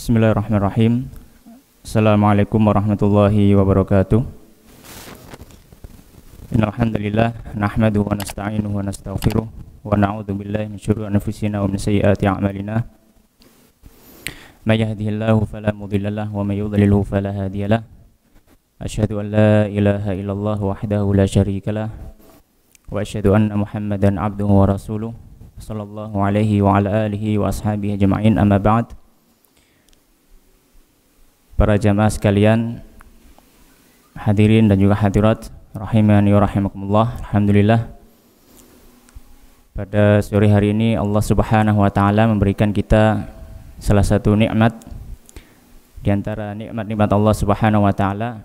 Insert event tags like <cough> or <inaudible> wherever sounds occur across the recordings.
Bismillahirrahmanirrahim. Assalamualaikum warahmatullahi wabarakatuh. Innal hamdalillah nahmaduhu wa nasta'inuhu wa nastaghfiruh wa na'udzu billahi min syururi anfusina wa min sayyiati a'malina. May yahdihillahu fala mudilla lahu wa may yudlilhu fala hadiya lahu. Asyhadu an la ilaha illallah wahdahu la syarika lah wa asyhadu anna Muhammadan abduhu wa rasuluh sallallahu alaihi wa ala alihi wa ashabihi ajma'in amma ba'd para jamaah sekalian hadirin dan juga hadirat rahimani wa rahimakumullah alhamdulillah. Pada sore hari ini Allah Subhanahu wa taala memberikan kita salah satu nikmat. Di antara nikmat-nikmat Allah Subhanahu wa taala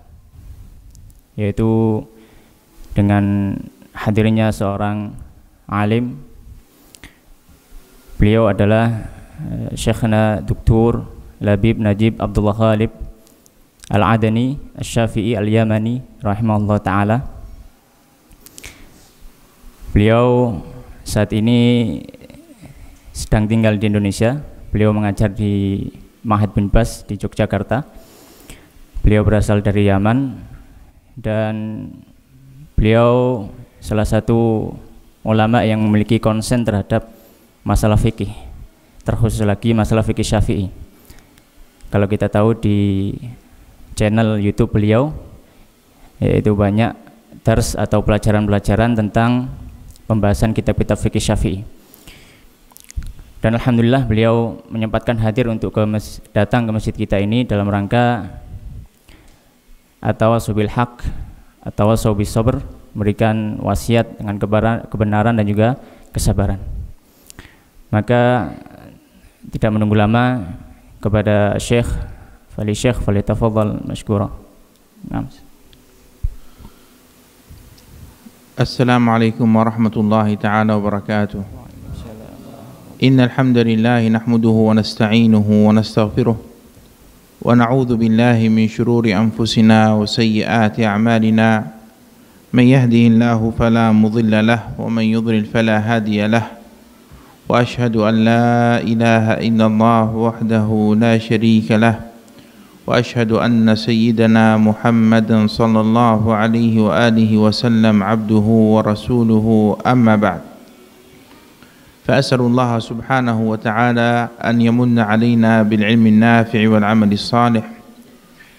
yaitu dengan hadirnya seorang alim. Beliau adalah eh, Syekhna Dr. Labib Najib Abdullah Khalib Al-Adani Al-Syafi'i Al-Yamani rahimahullah taala. Beliau saat ini sedang tinggal di Indonesia. Beliau mengajar di Mahad bin Bas di Yogyakarta. Beliau berasal dari Yaman dan beliau salah satu ulama yang memiliki konsen terhadap masalah fikih terkhusus lagi masalah fikih syafi'i kalau kita tahu di channel YouTube beliau yaitu banyak dars atau pelajaran-pelajaran tentang pembahasan kitab-kitab fikih Syafi'i. Dan alhamdulillah beliau menyempatkan hadir untuk ke datang ke masjid kita ini dalam rangka atau subil hak atau sobi sober memberikan wasiat dengan kebenaran dan juga kesabaran. Maka tidak menunggu lama kepada Syekh فلشيخ فليتفضل. مشكورا. نعم. السلام عليكم ورحمة الله تعالى وبركاته. إن الحمد لله نحمده ونستعينه ونستغفره ونعوذ بالله من شرور أنفسنا وسيئات أعمالنا. من يهده الله فلا مضل له ومن يضلل فلا هادي له. وأشهد أن لا إله إلا الله وحده لا شريك له. وأشهد أن سيدنا محمدا صلى الله عليه وآله وسلم عبده ورسوله. أما بعد فأسأل الله سبحانه وتعالى أن يمن علينا بالعلم النافع والعمل الصالح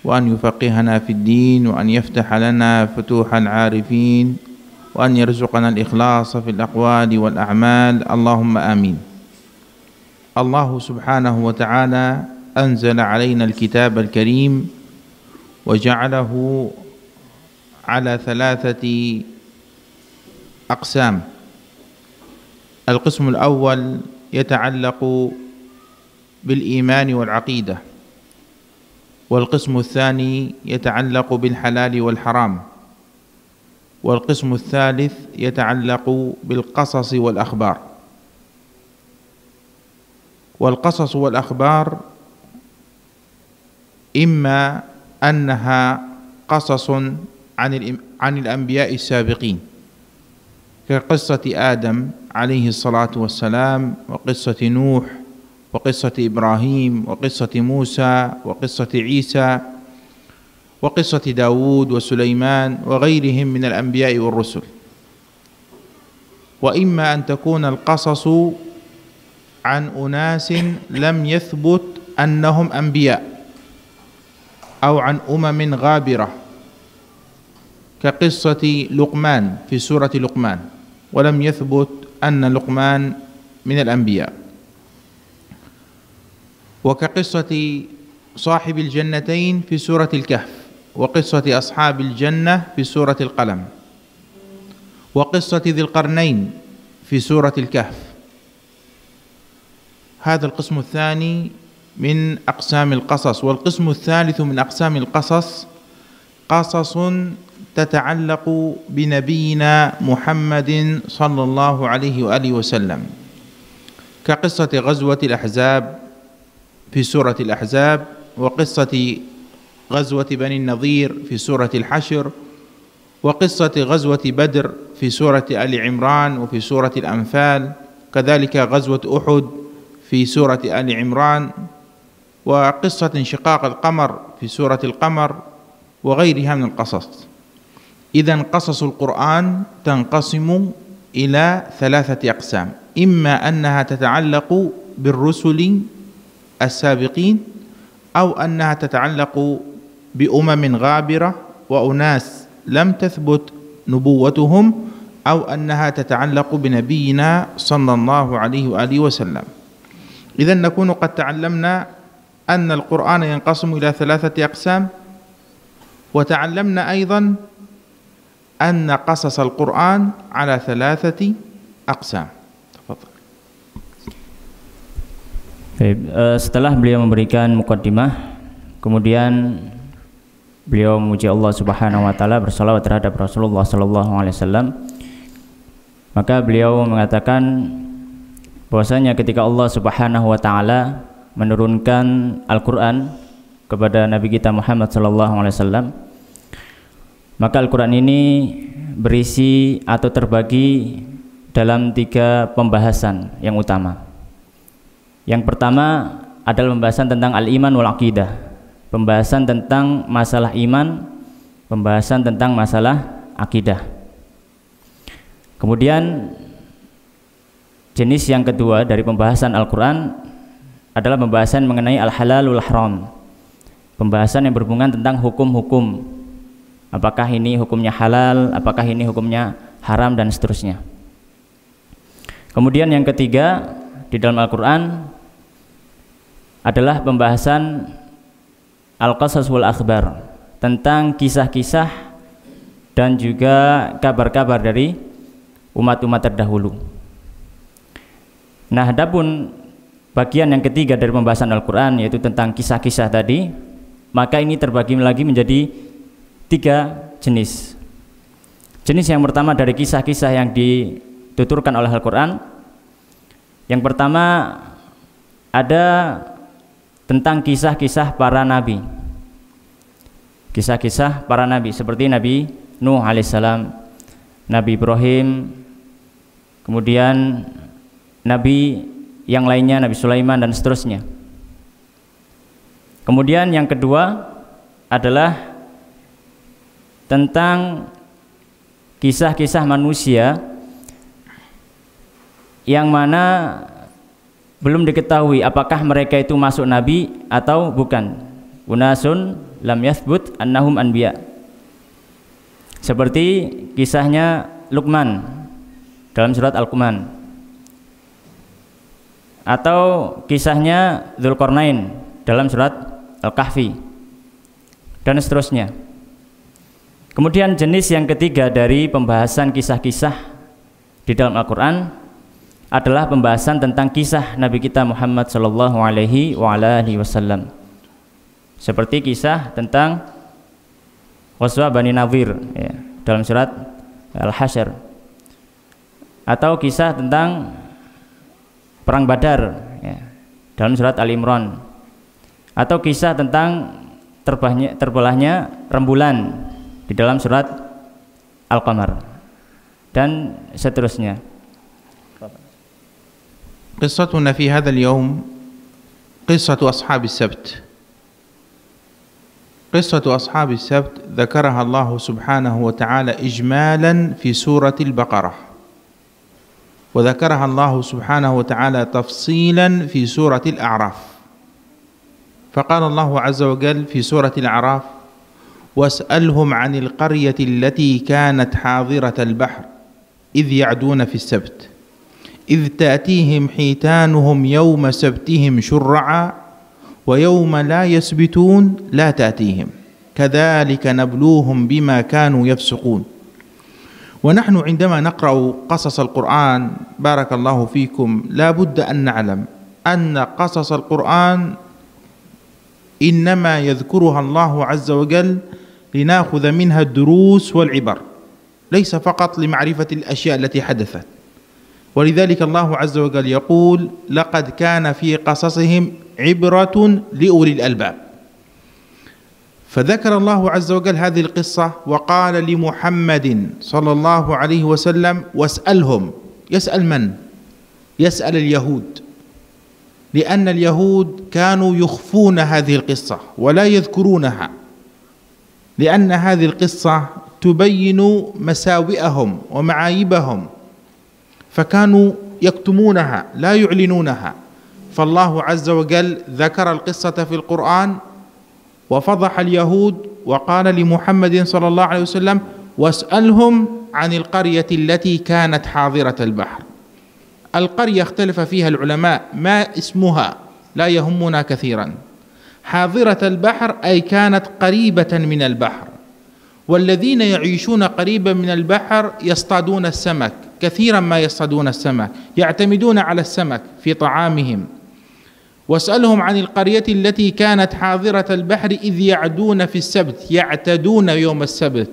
وأن يفقهنا في الدين وأن يفتح لنا فتوح العارفين وأن يرزقنا الإخلاص في الأقوال والأعمال. اللهم آمين. الله سبحانه وتعالى أنزل علينا الكتاب الكريم وجعله على ثلاثة أقسام. القسم الأول يتعلق بالإيمان والعقيدة والقسم الثاني يتعلق بالحلال والحرام والقسم الثالث يتعلق بالقصص والأخبار. والقصص والأخبار إما أنها قصص عن عن الأنبياء السابقين كقصة آدم عليه الصلاة والسلام وقصة نوح وقصة إبراهيم وقصة موسى وقصة عيسى وقصة داود وسليمان وغيرهم من الأنبياء والرسل. وإما أن تكون القصص عن أناس لم يثبت أنهم أنبياء. أو عن أمم غابرة كقصة لقمان في سورة لقمان ولم يثبت أن لقمان من الأنبياء. وكقصة صاحب الجنتين في سورة الكهف وقصة أصحاب الجنة في سورة القلم وقصة ذي القرنين في سورة الكهف. هذا القسم الثاني من أقسام القصص والقسم الثالث من أقسام القصص قصص تتعلق بنبينا محمد صلى الله عليه وآله وسلم كقصة غزوة الأحزاب في سورة الأحزاب وقصة غزوة بني النضير في سورة الحشر وقصة غزوة بدر في سورة آل عمران وفي سورة الأنفال كذلك غزوة أحد في سورة آل عمران وقصة انشقاق القمر في سورة القمر وغيرها من القصص. إذا قصص القرآن تنقسم إلى ثلاثة أقسام. إما أنها تتعلق بالرسل السابقين أو أنها تتعلق بأمم غابرة وأناس لم تثبت نبوتهم أو أنها تتعلق بنبينا صلى الله عليه وآله وسلم. إذا نكون قد تعلمنا أن القرآن ينقسم إلى ثلاثة أقسام وتعلمنا أيضا أن قصص القرآن على ثلاثة أقسام تفضل Baik, uh, setelah beliau memberikan mukaddimah, kemudian beliau memuji Allah Subhanahu wa taala bersalawat terhadap Rasulullah sallallahu alaihi wasallam. Maka beliau mengatakan bahwasanya ketika Allah Subhanahu wa taala menurunkan Al-Qur'an kepada Nabi kita Muhammad wasallam, maka Al-Qur'an ini berisi atau terbagi dalam tiga pembahasan yang utama. Yang pertama adalah pembahasan tentang al-iman wal aqidah. Pembahasan tentang masalah iman, pembahasan tentang masalah akidah. Kemudian jenis yang kedua dari pembahasan Al-Qur'an adalah pembahasan mengenai al-halal wal haram. Pembahasan yang berhubungan tentang hukum-hukum. Apakah ini hukumnya halal, apakah ini hukumnya haram dan seterusnya. Kemudian yang ketiga di dalam Al-Qur'an adalah pembahasan Al-Qasas wal Akhbar tentang kisah-kisah dan juga kabar-kabar dari umat-umat terdahulu. Nah, adapun bagian yang ketiga dari pembahasan Al-Qur'an yaitu tentang kisah-kisah tadi, maka ini terbagi lagi menjadi tiga jenis. Jenis yang pertama dari kisah-kisah yang dituturkan oleh Al-Qur'an. Yang pertama ada tentang kisah-kisah para nabi. Kisah-kisah para nabi seperti Nabi Nuh alaihissalam, Nabi Ibrahim, kemudian nabi yang lainnya Nabi Sulaiman dan seterusnya. Kemudian yang kedua adalah tentang kisah-kisah manusia yang mana belum diketahui apakah mereka itu masuk nabi atau bukan. Unasun lam yathbut annahum anbiya. Seperti kisahnya Luqman dalam surat Al-Qur'an. Atau kisahnya Dzulqarnain dalam surat Al-Kahfi. Dan seterusnya. Kemudian jenis yang ketiga dari pembahasan kisah-kisah di dalam Al-Qur'an adalah pembahasan tentang kisah Nabi kita Muhammad Shallallahu Alaihi Wasallam. Seperti kisah tentang Waswa Bani Nawir ya, dalam surat Al-Hasyr atau kisah tentang perang Badar ya, dalam surat Al-Imran atau kisah tentang terbahnya, terbelahnya rembulan di dalam surat Al-Qamar dan seterusnya. قصتنا في هذا اليوم قصة أصحاب السبت قصة أصحاب السبت ذكرها الله سبحانه وتعالى إجمالا في سورة البقرة وذكرها الله سبحانه وتعالى تفصيلا في سورة الأعراف. فقال الله عز وجل في سورة الأعراف واسألهم عن القرية التي كانت حاضرة البحر إذ يعدون في السبت إذ تأتيهم حيتانهم يوم سبتهم شرعا ويوم لا يسبتون لا تأتيهم كذلك نبلوهم بما كانوا يفسقون. ونحن عندما نقرأ قصص القرآن بارك الله فيكم لا بد أن نعلم أن قصص القرآن إنما يذكرها الله عز وجل لناخذ منها الدروس والعبر ليس فقط لمعرفة الأشياء التي حدثت. ولذلك الله عز وجل يقول لقد كان في قصصهم عبرة لأولي الألباب. فذكر الله عز وجل هذه القصة وقال لمحمد صلى الله عليه وسلم واسألهم. يسأل من؟ يسأل اليهود. لأن اليهود كانوا يخفون هذه القصة ولا يذكرونها. لأن هذه القصة تبين مساوئهم ومعايبهم. فكانوا يكتمونها لا يعلنونها. فالله عز وجل ذكر القصة في القرآن وفضح اليهود وقال لمحمد صلى الله عليه وسلم واسألهم عن القرية التي كانت حاضرة البحر. القرية اختلف فيها العلماء ما اسمها لا يهمنا كثيرا. حاضرة البحر أي كانت قريبة من البحر. والذين يعيشون قريبا من البحر يصطادون السمك كثيرا ما يصطادون السمك يعتمدون على السمك في طعامهم. واسألهم عن القرية التي كانت حاضرة البحر إذ يعدون في السبت يعتدون يوم السبت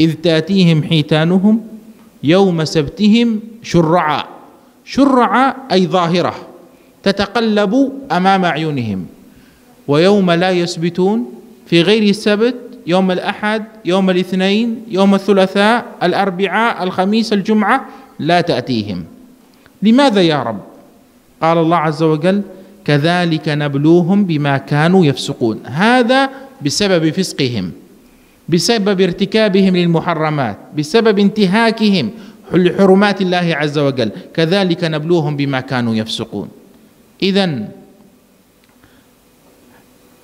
إذ تأتيهم حيتانهم يوم سبتهم شرعا شرعا أي ظاهرة تتقلب أمام أعينهم ويوم لا يسبتون في غير السبت يوم الأحد يوم الاثنين يوم الثلاثاء الأربعاء الخميس الجمعة لا تأتيهم. لماذا يا رب؟ قال الله عز وجل كذلك نبلوهم بما كانوا يفسقون. هذا بسبب فسقهم بسبب ارتكابهم للمحرمات بسبب انتهاكهم لحرمات الله عز وجل. كذلك نبلوهم بما كانوا يفسقون. اذا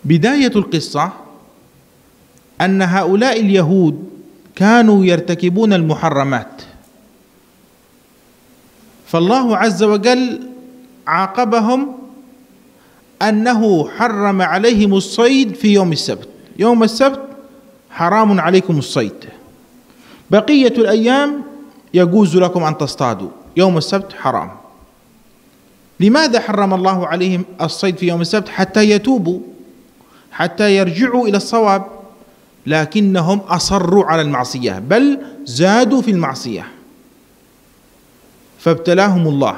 بداية القصة أن هؤلاء اليهود كانوا يرتكبون المحرمات. فالله عز وجل عاقبهم أنه حرم عليهم الصيد في يوم السبت. يوم السبت حرام عليكم الصيد. بقية الأيام يجوز لكم أن تصطادوا. يوم السبت حرام. لماذا حرم الله عليهم الصيد في يوم السبت؟ حتى يتوبوا حتى يرجعوا إلى الصواب. لكنهم أصروا على المعصية بل زادوا في المعصية. فابتلاهم الله.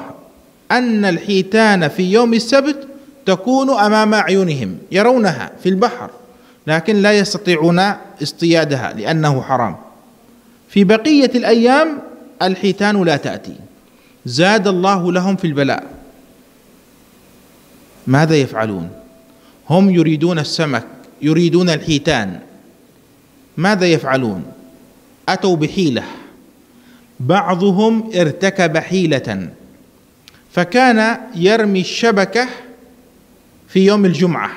أن الحيتان في يوم السبت تكون أمام اعينهم يرونها في البحر لكن لا يستطيعون اصطيادها لأنه حرام. في بقية الأيام الحيتان لا تأتي. زاد الله لهم في البلاء. ماذا يفعلون؟ هم يريدون السمك يريدون الحيتان. ماذا يفعلون؟ أتوا بحيلة. بعضهم ارتكب حيلة. فكان يرمي الشبكة في يوم الجمعة.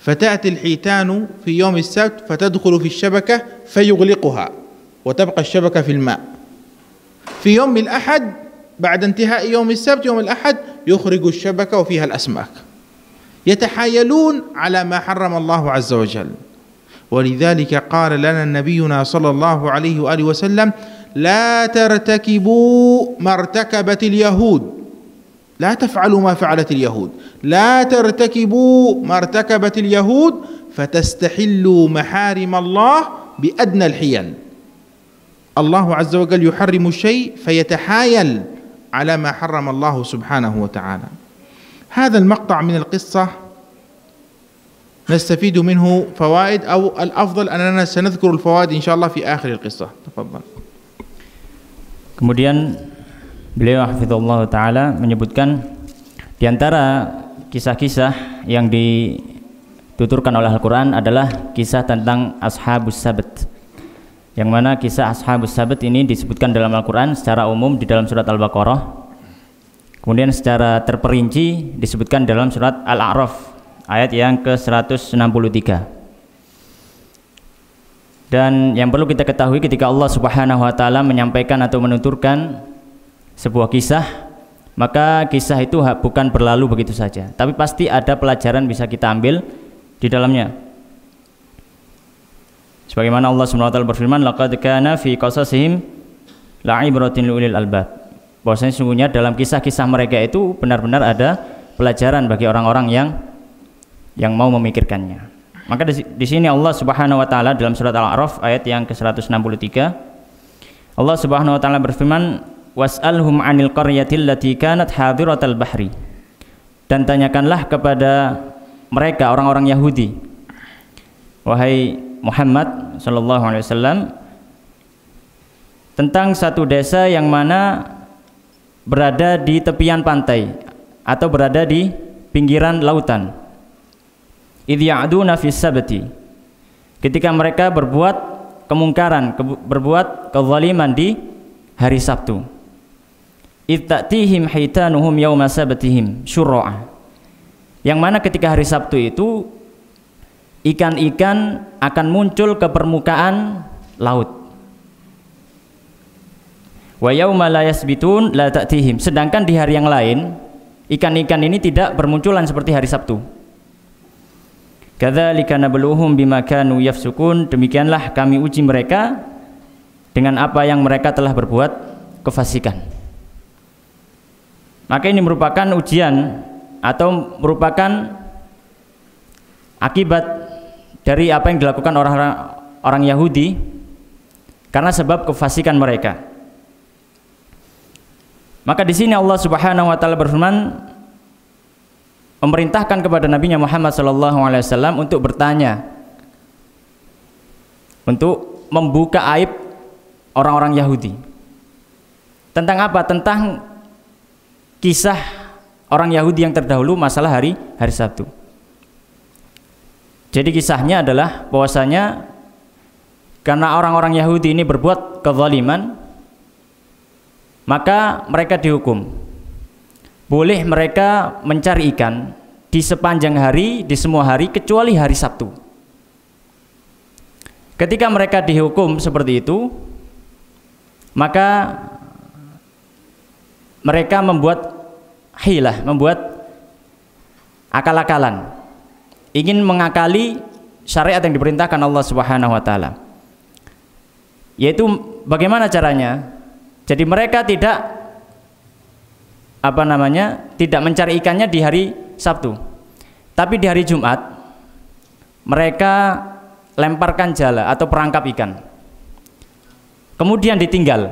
فتأتي الحيتان في يوم السبت فتدخل في الشبكة فيغلقها وتبقى الشبكة في الماء. في يوم الأحد بعد انتهاء يوم السبت يوم الأحد يخرج الشبكة وفيها الأسماك. يتحايلون على ما حرم الله عز وجل. ولذلك قال لنا نبينا صلى الله عليه وآله وسلم لا ترتكبوا ما ارتكبت اليهود لا تفعلوا ما فعلت اليهود. لا ترتكبوا ما ارتكبت اليهود فتستحلوا محارم الله بأدنى الحيل. الله عز وجل يحرم الشيء فيتحايل على ما حرم الله سبحانه وتعالى. هذا المقطع من القصة نستفيد منه فوائد أو الأفضل أننا سنذكر الفوائد إن شاء الله في آخر القصة. تفضل. Kemudian beliau hafizullah taala menyebutkan di antara kisah-kisah yang dituturkan oleh Al-Qur'an adalah kisah tentang Ashabus Sabat. Yang mana kisah Ashabus Sabat ini disebutkan dalam Al-Qur'an secara umum di dalam surat Al-Baqarah. Kemudian secara terperinci disebutkan dalam surat Al-A'raf ayat yang ke-163. Dan yang perlu kita ketahui ketika Allah Subhanahu wa taala menyampaikan atau menuturkan sebuah kisah, maka kisah itu bukan berlalu begitu saja, tapi pasti ada pelajaran bisa kita ambil di dalamnya. Sebagaimana Allah taala berfirman, "Laqad kana fi qasasihim la'ibratin liulil albab." Bahwasanya sungguhnya dalam kisah-kisah mereka itu benar-benar ada pelajaran bagi orang-orang yang yang mau memikirkannya. Maka di sini Allah Subhanahu wa taala dalam surat Al-A'raf ayat yang ke-163 Allah Subhanahu wa taala berfirman was'alhum 'anil qaryatil lati kanat hadiratal bahri dan tanyakanlah kepada mereka orang-orang Yahudi wahai Muhammad sallallahu alaihi wasallam tentang satu desa yang mana berada di tepian pantai atau berada di pinggiran lautan. Idh ya'duna fis sabti. Ketika mereka berbuat kemungkaran, ke, berbuat kezaliman di hari Sabtu. Idh ta'tihim haitanuhum yawma sabtihim syurra'a. Yang mana ketika hari Sabtu itu ikan-ikan akan muncul ke permukaan laut. Wa yauma la yasbitun la ta'tihim. Sedangkan di hari yang lain ikan-ikan ini tidak bermunculan seperti hari Sabtu. Kadzalika nabluhum bima kanu yafsukun. Demikianlah kami uji mereka dengan apa yang mereka telah berbuat kefasikan. Maka ini merupakan ujian atau merupakan akibat dari apa yang dilakukan orang-orang orang Yahudi karena sebab kefasikan mereka. Maka di sini Allah Subhanahu wa taala berfirman memerintahkan kepada Nabi Muhammad sallallahu alaihi wasallam untuk bertanya untuk membuka aib orang-orang Yahudi. Tentang apa? Tentang kisah orang Yahudi yang terdahulu masalah hari hari Sabtu. Jadi kisahnya adalah bahwasanya karena orang-orang Yahudi ini berbuat kezaliman maka mereka dihukum. Boleh mereka mencari ikan di sepanjang hari, di semua hari kecuali hari Sabtu. Ketika mereka dihukum seperti itu, maka mereka membuat hilah, membuat akal-akalan. Ingin mengakali syariat yang diperintahkan Allah Subhanahu wa taala. Yaitu bagaimana caranya? Jadi mereka tidak apa namanya? tidak mencari ikannya di hari Sabtu. Tapi di hari Jumat mereka lemparkan jala atau perangkap ikan. Kemudian ditinggal.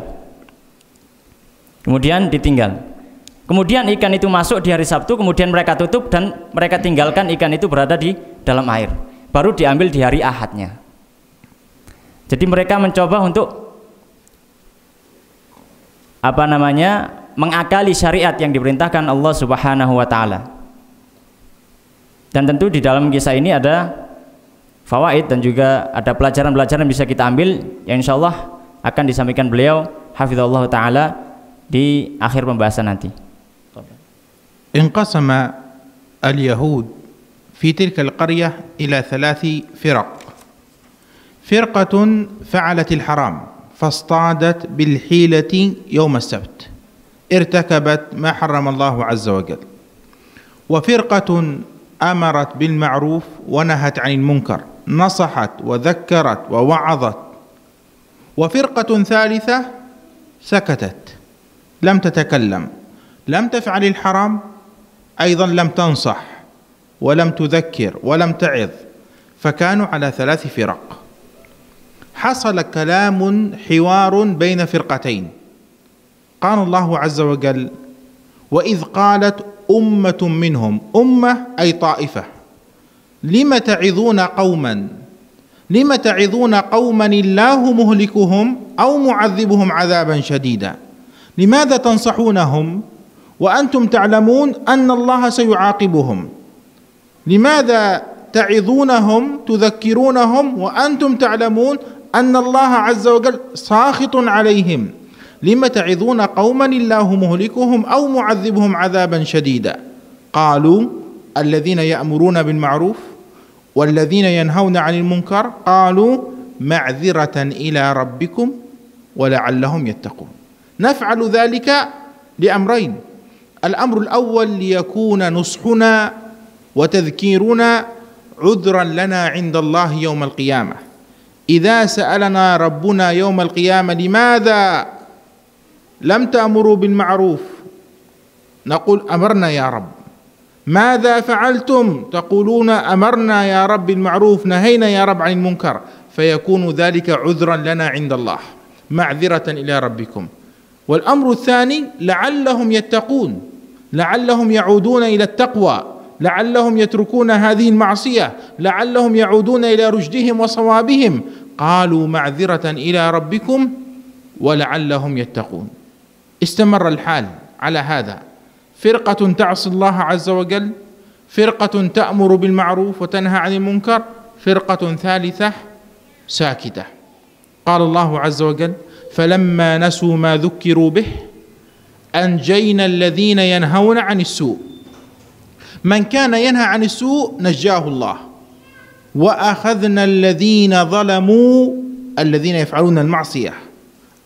Kemudian ditinggal. Kemudian ikan itu masuk di hari Sabtu, kemudian mereka tutup dan mereka tinggalkan ikan itu berada di dalam air. Baru diambil di hari Ahadnya. Jadi mereka mencoba untuk apa namanya mengakali syariat yang diperintahkan Allah Subhanahu wa taala. Dan tentu di dalam kisah ini ada fawaid dan juga ada pelajaran-pelajaran bisa kita ambil yang insya Allah akan disampaikan beliau hafizallahu taala di akhir pembahasan nanti. انقسم اليهود في تلك القرية إلى ثلاث فرق. فرقة فعلت الحرام فاصطادت بالحيلة يوم السبت ارتكبت ما حرم الله عز وجل. وفرقة أمرت بالمعروف ونهت عن المنكر نصحت وذكرت ووعظت. وفرقة ثالثة سكتت لم تتكلم لم تفعل الحرام أيضا لم تنصح ولم تذكر ولم تعظ فكانوا على ثلاث فرق. حصل كلام حوار بين فرقتين. قال الله عز وجل وإذ قالت أمة منهم أمة أي طائفة لم تعظون قوما؟ لم تعظون قوما الله مهلكهم أو معذبهم عذابا شديدا؟ لماذا تنصحونهم؟ وأنتم تعلمون أن الله سيعاقبهم. لماذا تعظونهم تذكرونهم وأنتم تعلمون أن الله عز وجل ساخط عليهم؟ لم تعظون قوما الله مهلكهم أو معذبهم عذابا شديدا؟ قالوا الذين يأمرون بالمعروف والذين ينهون عن المنكر قالوا معذرة إلى ربكم ولعلهم يتقون. نفعل ذلك لأمرين الأمر الأول ليكون نصحنا وتذكيرنا عذرا لنا عند الله يوم القيامة. إذا سألنا ربنا يوم القيامة لماذا لم تأمروا بالمعروف نقول أمرنا يا رب. ماذا فعلتم؟ تقولون أمرنا يا رب بالمعروف نهينا يا رب عن المنكر. فيكون ذلك عذرا لنا عند الله معذرة إلى ربكم. والأمر الثاني لعلهم يتقون. لعلهم يعودون إلى التقوى لعلهم يتركون هذه المعصية لعلهم يعودون إلى رشدهم وصوابهم. قالوا معذرة إلى ربكم ولعلهم يتقون. استمر الحال على هذا. فرقة تعصي الله عز وجل فرقة تأمر بالمعروف وتنهى عن المنكر فرقة ثالثة ساكتة. قال الله عز وجل فلما نسوا ما ذكروا به أنجينا الذين ينهون عن السوء. من كان ينهى عن السوء نجاه الله. وأخذنا الذين ظلموا الذين يفعلون المعصية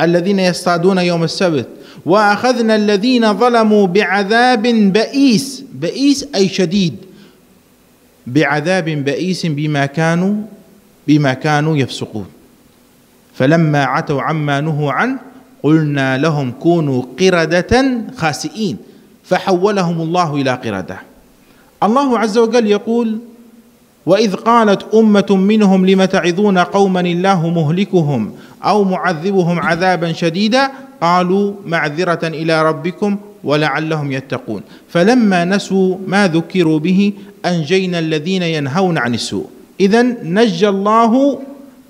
الذين يصطادون يوم السبت. وأخذنا الذين ظلموا بعذاب بئيس بئيس أي شديد. بعذاب بئيس بما كانوا بما كانوا يفسقون. فلما عتوا عما نهوا عنه قلنا لهم كونوا قردة خاسئين فحولهم الله إلى قردة. الله عز وجل يقول وإذ قالت أمة منهم لم تعظون قوما الله مهلكهم أو معذبهم عذابا شديدا قالوا معذرة إلى ربكم ولعلهم يتقون. فلما نسوا ما ذكروا به أنجينا الذين ينهون عن السوء. إذا نجى الله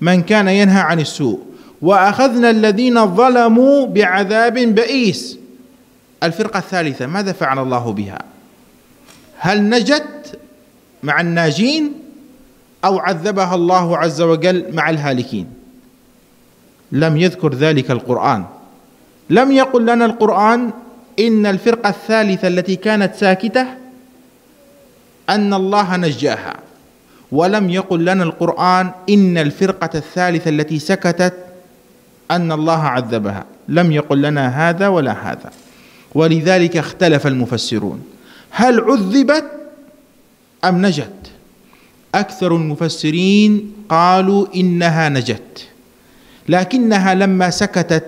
من كان ينهى عن السوء. وأخذنا الذين ظلموا بعذاب بئيس. الفرقة الثالثة ماذا فعل الله بها؟ هل نجت مع الناجين أو عذبها الله عز وجل مع الهالكين؟ لم يذكر ذلك القرآن. لم يقل لنا القرآن إن الفرقة الثالثة التي كانت ساكتة أن الله نجاها. ولم يقل لنا القرآن إن الفرقة الثالثة التي سكتت أن الله عذبها. لم يقل لنا هذا ولا هذا. ولذلك اختلف المفسرون. هل عذبت أم نجت؟ أكثر المفسرين قالوا إنها نجت. لكنها لما سكتت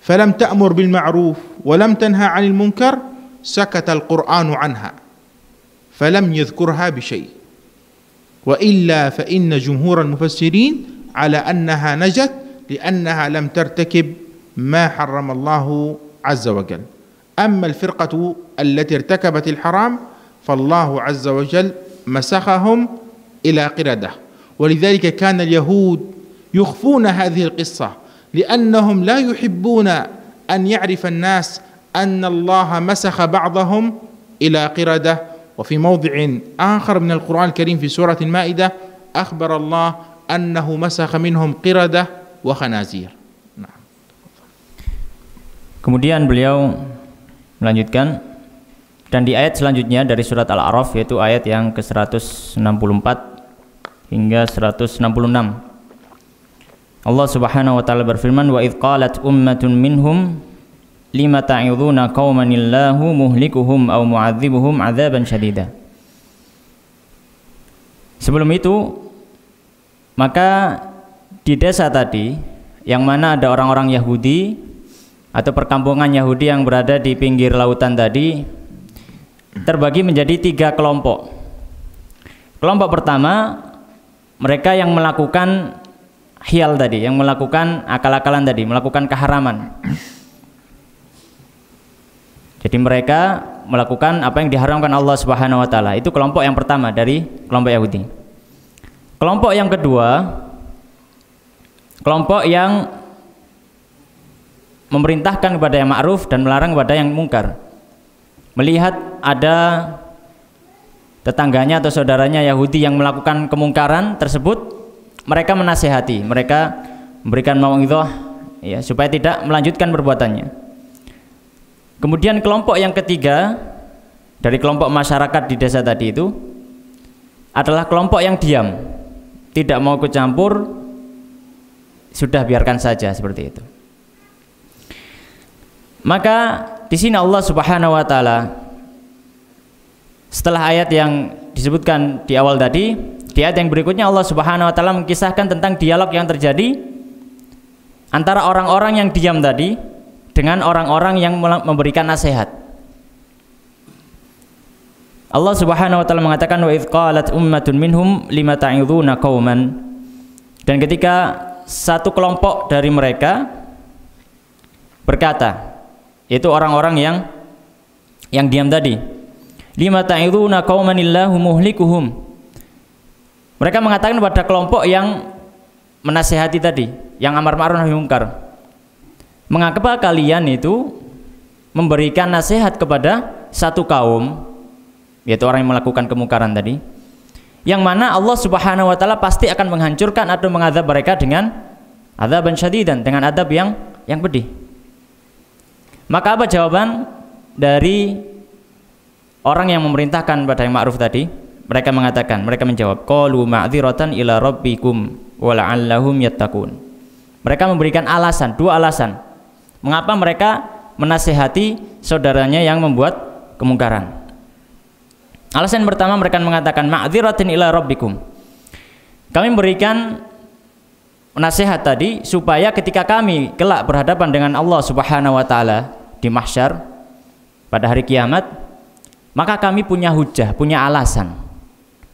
فلم تأمر بالمعروف ولم تنهى عن المنكر سكت القرآن عنها فلم يذكرها بشيء. وإلا فإن جمهور المفسرين على أنها نجت لأنها لم ترتكب ما حرم الله عز وجل. أما الفرقة التي ارتكبت الحرام فالله عز وجل مسخهم إلى قردة. ولذلك كان اليهود يخفون هذه القصة لأنهم لا يحبون أن يعرف الناس أن الله مسخ بعضهم إلى قردة. وفي موضع آخر من القرآن الكريم في سورة المائدة أخبر الله أنه مسخ منهم قردة wa khanazir. Nah. Kemudian beliau melanjutkan dan di ayat selanjutnya dari surat Al-A'raf yaitu ayat yang ke-164 hingga 166. Allah Subhanahu wa taala berfirman wa id qalat ummatun minhum lima ta'idhuna qauman illahu muhlikuhum aw mu'adzibuhum 'adzaban syadida. Sebelum itu maka di desa tadi yang mana ada orang-orang Yahudi atau perkampungan Yahudi yang berada di pinggir lautan tadi terbagi menjadi tiga kelompok. Kelompok pertama mereka yang melakukan hial tadi, yang melakukan akal-akalan tadi, melakukan keharaman. Jadi mereka melakukan apa yang diharamkan Allah Subhanahu wa taala. Itu kelompok yang pertama dari kelompok Yahudi. Kelompok yang kedua kelompok yang memerintahkan kepada yang ma'ruf dan melarang kepada yang mungkar. Melihat ada tetangganya atau saudaranya Yahudi yang melakukan kemungkaran tersebut, mereka menasehati, mereka memberikan mauidhah ya supaya tidak melanjutkan perbuatannya. Kemudian kelompok yang ketiga dari kelompok masyarakat di desa tadi itu adalah kelompok yang diam, tidak mau ikut campur, sudah biarkan saja seperti itu. Maka di sini Allah Subhanahu wa taala setelah ayat yang disebutkan di awal tadi di ayat yang berikutnya Allah Subhanahu wa taala mengisahkan tentang dialog yang terjadi antara orang-orang yang diam tadi dengan orang-orang yang memberikan nasihat. Allah Subhanahu wa taala mengatakan wa idz ummatun minhum lima ta'iduna qauman dan ketika satu kelompok dari mereka berkata yaitu orang-orang yang yang diam tadi lima ta'iduna qauman illahu muhlikuhum mereka mengatakan pada kelompok yang menasehati tadi, yang amar ma'ruf nahi mungkar. Mengapa kalian itu memberikan nasihat kepada satu kaum yaitu orang yang melakukan kemungkaran tadi yang mana Allah Subhanahu wa taala pasti akan menghancurkan atau mengadab mereka dengan adzaban syadidan dengan adab yang yang pedih. Maka apa jawaban dari orang yang memerintahkan pada yang ma'ruf tadi? Mereka mengatakan, mereka menjawab, qalu ma'dziratan ila rabbikum wa la'allahum yattaqun. Mereka memberikan alasan, dua alasan. Mengapa mereka menasehati saudaranya yang membuat kemungkaran? Alasan pertama mereka mengatakan ma'dziratin ila rabbikum. Kami memberikan nasihat tadi supaya ketika kami kelak berhadapan dengan Allah Subhanahu wa taala di mahsyar pada hari kiamat, maka kami punya hujah, punya alasan.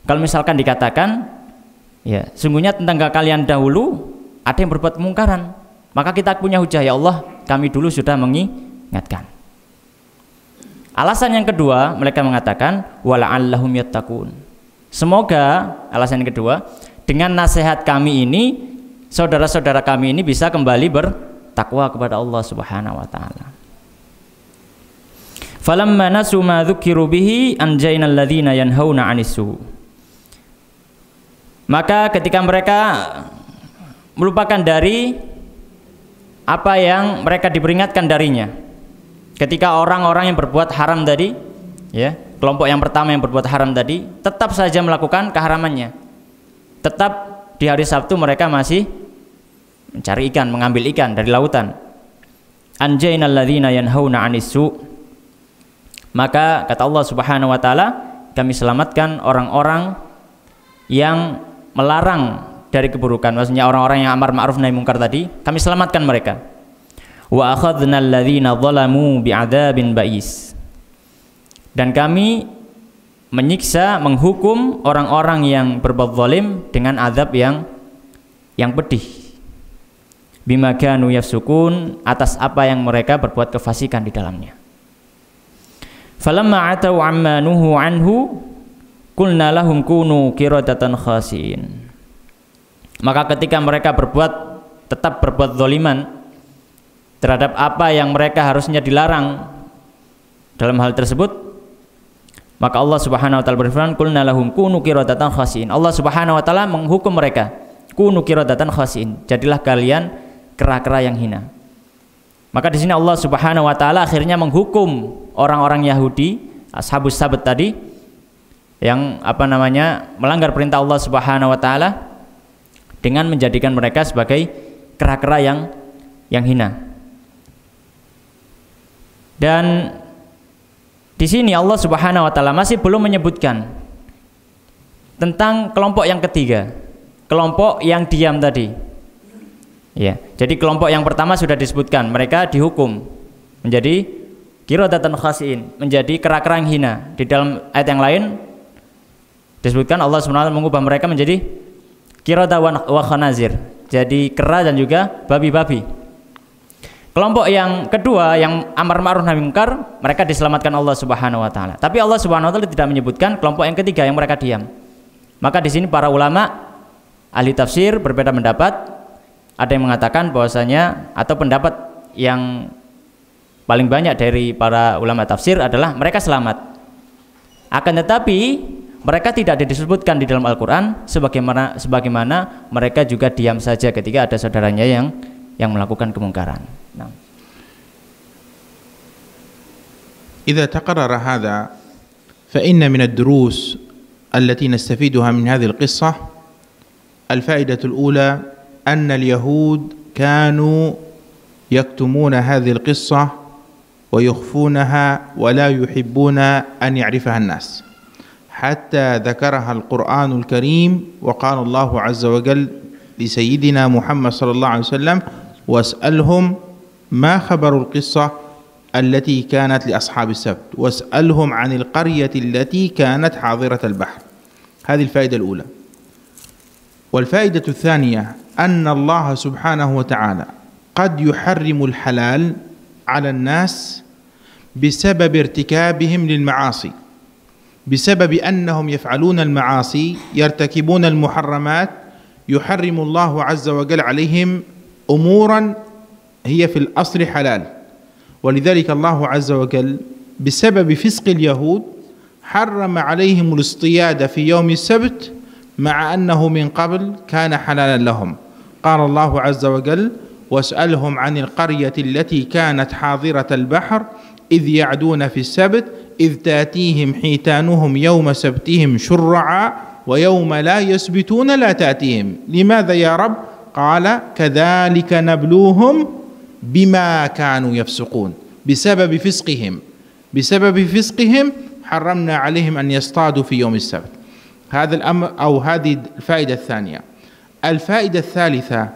Kalau misalkan dikatakan ya, sungguhnya tentang kalian dahulu ada yang berbuat kemungkaran, maka kita punya hujah ya Allah, kami dulu sudah mengingatkan. Alasan yang kedua, mereka mengatakan wala'allahum yattaqun. Semoga alasan yang kedua, dengan nasihat kami ini saudara-saudara kami ini bisa kembali bertakwa kepada Allah Subhanahu wa taala. Falamma nasu ma dzukiru bihi anjaynal ladzina yanhauna. Maka ketika mereka melupakan dari apa yang mereka diperingatkan darinya, ketika orang-orang yang berbuat haram tadi ya kelompok yang pertama yang berbuat haram tadi tetap saja melakukan keharamannya. Tetap di hari Sabtu mereka masih mencari ikan mengambil ikan dari lautan. Yanhauna maka kata Allah Subhanahu wa taala kami selamatkan orang-orang yang melarang dari keburukan. Maksudnya orang-orang yang amar ma'ruf nahi mungkar tadi kami selamatkan mereka wa akhadna alladhina zalamu bi'adzabin ba'is. Dan kami menyiksa menghukum orang-orang yang berbuat zalim dengan azab yang yang pedih. Bima kanu yafsukun atas apa yang mereka berbuat kefasikan di dalamnya. Falamma atau amma nuhu anhu qulna lahum kunu qiradatan khasiin. Maka ketika mereka berbuat tetap berbuat zaliman terhadap apa yang mereka harusnya dilarang dalam hal tersebut maka Allah Subhanahu wa taala berfirman qulna lahum kunu qiradatan khasiin. Allah Subhanahu wa taala menghukum mereka kunu qiradatan khasiin. Jadilah kalian kera-kera yang hina. Maka di sini Allah Subhanahu wa taala akhirnya menghukum orang-orang Yahudi ashabus sabat tadi yang apa namanya melanggar perintah Allah Subhanahu wa taala dengan menjadikan mereka sebagai kera-kera yang yang hina dan di sini Allah Subhanahu wa taala masih belum menyebutkan tentang kelompok yang ketiga, kelompok yang diam tadi. Ya, jadi kelompok yang pertama sudah disebutkan, mereka dihukum menjadi kirodatan khasiin, menjadi kera-kera yang hina. Di dalam ayat yang lain disebutkan Allah Subhanahu wa taala mengubah mereka menjadi kiroda wa khanazir, jadi kera dan juga babi-babi. Kelompok yang kedua yang amar ma'ruf nahi mungkar, mereka diselamatkan Allah Subhanahu wa taala. Tapi Allah Subhanahu wa taala tidak menyebutkan kelompok yang ketiga yang mereka diam. Maka di sini para ulama ahli tafsir berbeda pendapat. Ada yang mengatakan bahwasanya atau pendapat yang paling banyak dari para ulama tafsir adalah mereka selamat. Akan tetapi mereka tidak disebutkan di dalam Al-Qur'an sebagaimana sebagaimana mereka juga diam saja ketika ada saudaranya yang yang melakukan kemungkaran. إذا تقرر هذا فإن من الدروس التي نستفيدها من هذه القصة الفائدة الأولى أن اليهود كانوا يكتمون هذه القصة ويخفونها ولا يحبون أن يعرفها الناس. حتى ذكرها القرآن الكريم وقال الله عز وجل لسيدنا محمد صلى الله عليه وسلم واسألهم ما خبر القصة التي كانت لأصحاب السبت واسألهم عن القرية التي كانت حاضرة البحر. هذه الفائدة الأولى. والفائدة الثانية أن الله سبحانه وتعالى قد يحرم الحلال على الناس بسبب ارتكابهم للمعاصي بسبب أنهم يفعلون المعاصي يرتكبون المحرمات يحرم الله عز وجل عليهم امورا هي في الأصل حلال. ولذلك الله عز وجل بسبب فسق اليهود حرم عليهم الاصطياد في يوم السبت مع أنه من قبل كان حلالا لهم. قال الله عز وجل واسألهم عن القرية التي كانت حاضرة البحر إذ يعدون في السبت إذ تأتيهم حيتانهم يوم سبتهم شرعا ويوم لا يسبتون لا تأتيهم. لماذا يا رب؟ قال كذلك نبلوهم بما كانوا يفسقون بسبب فسقهم. بسبب فسقهم حرمنا عليهم أن يصطادوا في يوم السبت. هذا الأمر أو هذه الفائدة الثانية. الفائدة الثالثة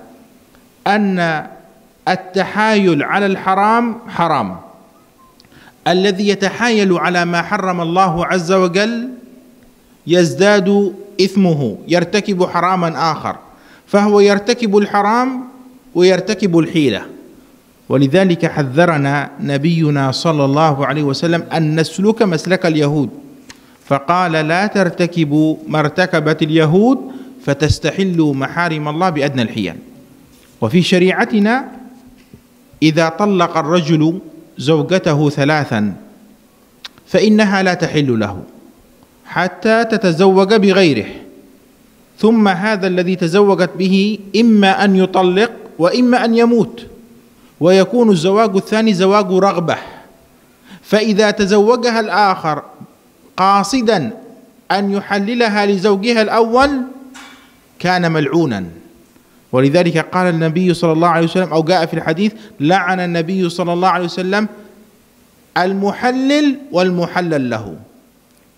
أن التحايل على الحرام حرام. الذي يتحايل على ما حرم الله عز وجل يزداد إثمه يرتكب حراما آخر. فهو يرتكب الحرام ويرتكب الحيلة. ولذلك حذرنا نبينا صلى الله عليه وسلم أن نسلك مسلك اليهود. فقال لا ترتكبوا ما ارتكبت اليهود فتستحلوا محارم الله بأدنى الحيل. وفي شريعتنا إذا طلق الرجل زوجته ثلاثا فإنها لا تحل له حتى تتزوج بغيره. ثم هذا الذي تزوجت به إما أن يطلق وإما أن يموت. ويكون الزواج الثاني زواج رغبة. فإذا تزوجها الآخر قاصدا أن يحللها لزوجها الأول كان ملعونا. ولذلك قال النبي صلى الله عليه وسلم أو جاء في الحديث لعن النبي صلى الله عليه وسلم المحلل والمحلل له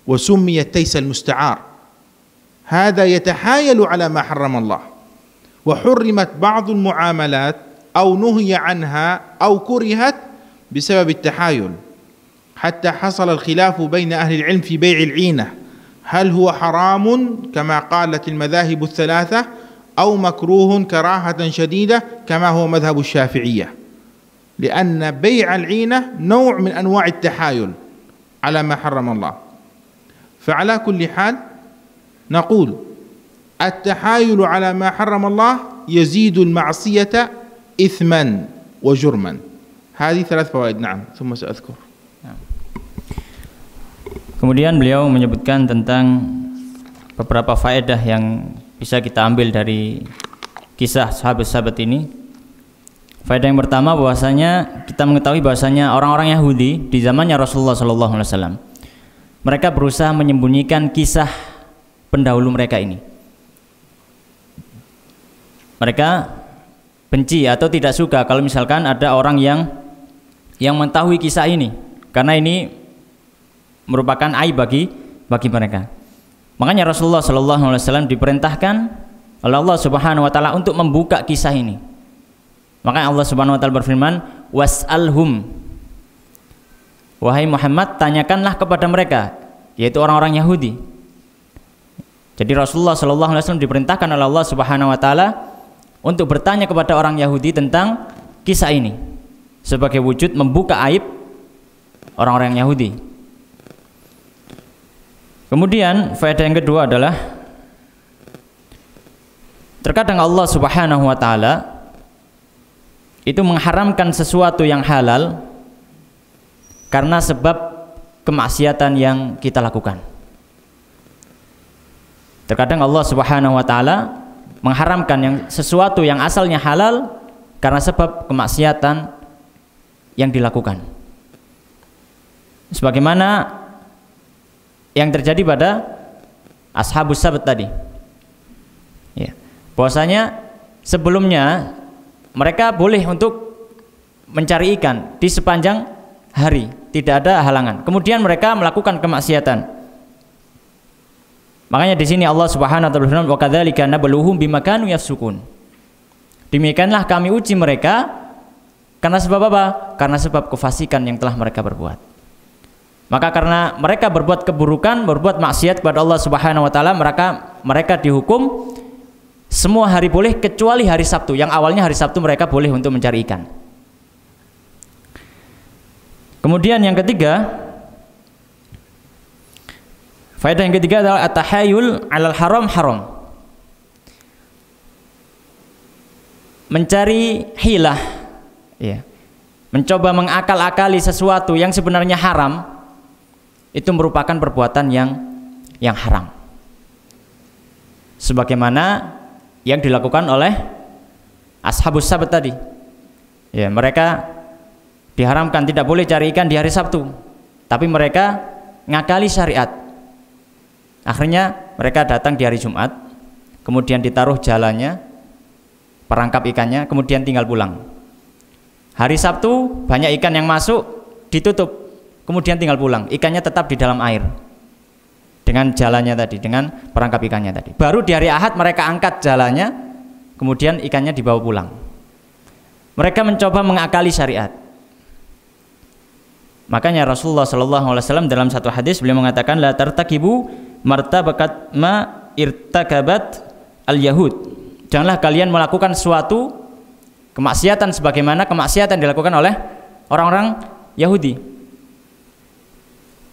وسمي التيس المستعار. هذا يتحايل على ما حرم الله. وحرمت بعض المعاملات أو نهي عنها أو كرهت بسبب التحايل. حتى حصل الخلاف بين أهل العلم في بيع العينة. هل هو حرام كما قالت المذاهب الثلاثة أو مكروه كراهة شديدة كما هو مذهب الشافعية؟ لأن بيع العينة نوع من أنواع التحايل على ما حرم الله. فعلى كل حال نقول التحايل على ما حرم الله يزيد المعصية اثما وجرما هذه ثلاث فوائد نعم ثم ساذكر Kemudian beliau menyebutkan tentang beberapa faedah yang bisa kita ambil dari kisah sahabat-sahabat ini. Faedah yang pertama bahwasanya kita mengetahui bahwasanya orang-orang Yahudi di zamannya Rasulullah Shallallahu Alaihi Wasallam mereka berusaha menyembunyikan kisah pendahulu mereka ini. Mereka benci atau tidak suka kalau misalkan ada orang yang yang mengetahui kisah ini karena ini merupakan aib bagi bagi mereka. Makanya Rasulullah Shallallahu Alaihi Wasallam diperintahkan oleh Allah Subhanahu Wa Taala untuk membuka kisah ini. Makanya Allah Subhanahu Wa Taala berfirman, was'alhum. Wahai Muhammad, tanyakanlah kepada mereka, yaitu orang-orang Yahudi. Jadi Rasulullah Shallallahu Alaihi Wasallam diperintahkan oleh Allah Subhanahu Wa Taala untuk bertanya kepada orang Yahudi tentang kisah ini sebagai wujud membuka aib orang-orang Yahudi. Kemudian faedah yang kedua adalah terkadang Allah Subhanahu wa taala itu mengharamkan sesuatu yang halal karena sebab kemaksiatan yang kita lakukan. Terkadang Allah Subhanahu wa taala mengharamkan yang sesuatu yang asalnya halal karena sebab kemaksiatan yang dilakukan. Sebagaimana yang terjadi pada ashabus sabat tadi. Ya. Bahwasanya sebelumnya mereka boleh untuk mencari ikan di sepanjang hari, tidak ada halangan. Kemudian mereka melakukan kemaksiatan. Makanya di sini Allah Subhanahu wa taala berfirman, "Wa kadzalika nabluhum bima kanu yafsukun." Demikianlah kami uji mereka karena sebab apa? Karena sebab kefasikan yang telah mereka berbuat. Maka karena mereka berbuat keburukan, berbuat maksiat kepada Allah Subhanahu wa taala, mereka mereka dihukum semua hari boleh kecuali hari Sabtu. Yang awalnya hari Sabtu mereka boleh untuk mencari ikan. Kemudian yang ketiga, faedah yang ketiga adalah at-tahayul 'alal haram haram. Mencari hilah ya. Mencoba mengakal-akali sesuatu yang sebenarnya haram itu merupakan perbuatan yang yang haram. Sebagaimana yang dilakukan oleh ashabus sabat tadi. Ya, mereka diharamkan tidak boleh cari ikan di hari Sabtu. Tapi mereka ngakali syariat. Akhirnya mereka datang di hari Jumat, kemudian ditaruh jalannya, perangkap ikannya, kemudian tinggal pulang. Hari Sabtu banyak ikan yang masuk, ditutup, kemudian tinggal pulang. Ikannya tetap di dalam air dengan jalannya tadi, dengan perangkap ikannya tadi. Baru di hari Ahad mereka angkat jalannya, kemudian ikannya dibawa pulang. Mereka mencoba mengakali syariat. Makanya Rasulullah Shallallahu Alaihi Wasallam dalam satu hadis beliau mengatakan la tartakibu martabakat ma irtakabat al yahud. Janganlah kalian melakukan suatu kemaksiatan sebagaimana kemaksiatan dilakukan oleh orang-orang Yahudi.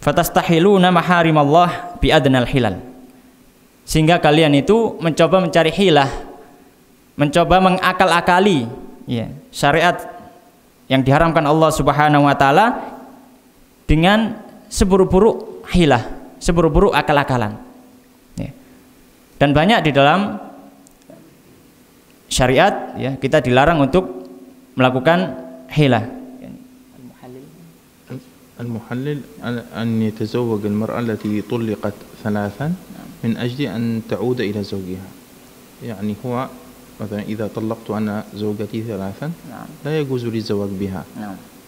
Fatastahiluna maharimallah bi adnal hilal. Sehingga kalian itu mencoba mencari hilah, mencoba mengakal-akali ya, syariat yang diharamkan Allah Subhanahu wa taala dengan seburuk-buruk hilah, seburuk-buruk akal-akalan. Ya. Dan banyak di dalam syariat ya kita dilarang untuk melakukan hilah. المحلل أن يتزوج المرأة التي طلقت ثلاثا من أجل أن تعود إلى زوجها يعني هو مثلا إذا طلقت أنا زوجتي ثلاثا لا يجوز لي الزواج بها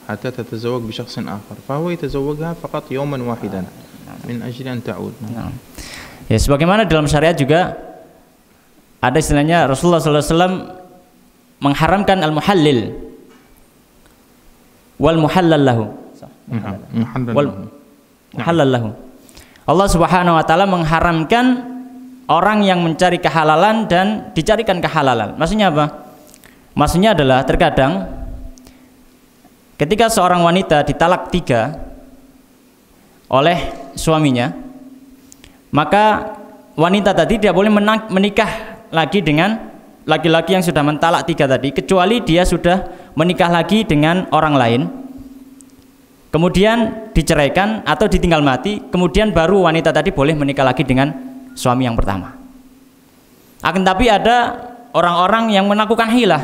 حتى تتزوج بشخص آخر فهو يتزوجها فقط يوما واحدا min ajlan ta'ud. Ya, sebagaimana dalam syariat juga ada istilahnya Rasulullah Sallallahu Alaihi Wasallam mengharamkan al-muhallil wal muhallal lahu. Muhallal lahu. Allah Subhanahu wa taala mengharamkan orang yang mencari kehalalan dan dicarikan kehalalan. Maksudnya apa? Maksudnya adalah terkadang ketika seorang wanita ditalak tiga oleh suaminya, maka wanita tadi tidak boleh menikah lagi dengan laki-laki yang sudah mentalak tiga tadi, kecuali dia sudah menikah lagi dengan orang lain, kemudian diceraikan atau ditinggal mati, kemudian baru wanita tadi boleh menikah lagi dengan suami yang pertama. Akan tapi ada orang-orang yang melakukan hilah.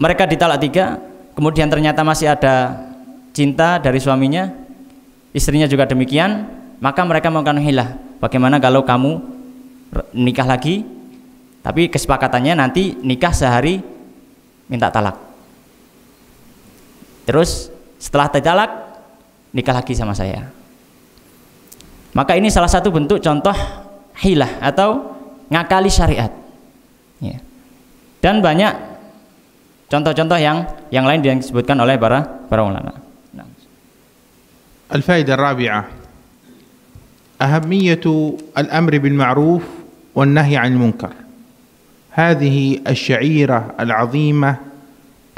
Mereka ditalak tiga, kemudian ternyata masih ada cinta dari suaminya, istrinya juga demikian, maka mereka melakukan hilah. Bagaimana kalau kamu nikah lagi, tapi kesepakatannya nanti nikah sehari minta talak. Terus setelah talak nikah lagi sama saya. Maka ini salah satu bentuk contoh hilah atau ngakali syariat. Ya. Dan banyak contoh-contoh yang yang lain yang disebutkan oleh para para ulama. الفائدة الرابعة أهمية الأمر بالمعروف والنهي عن المنكر. هذه الشعيرة العظيمة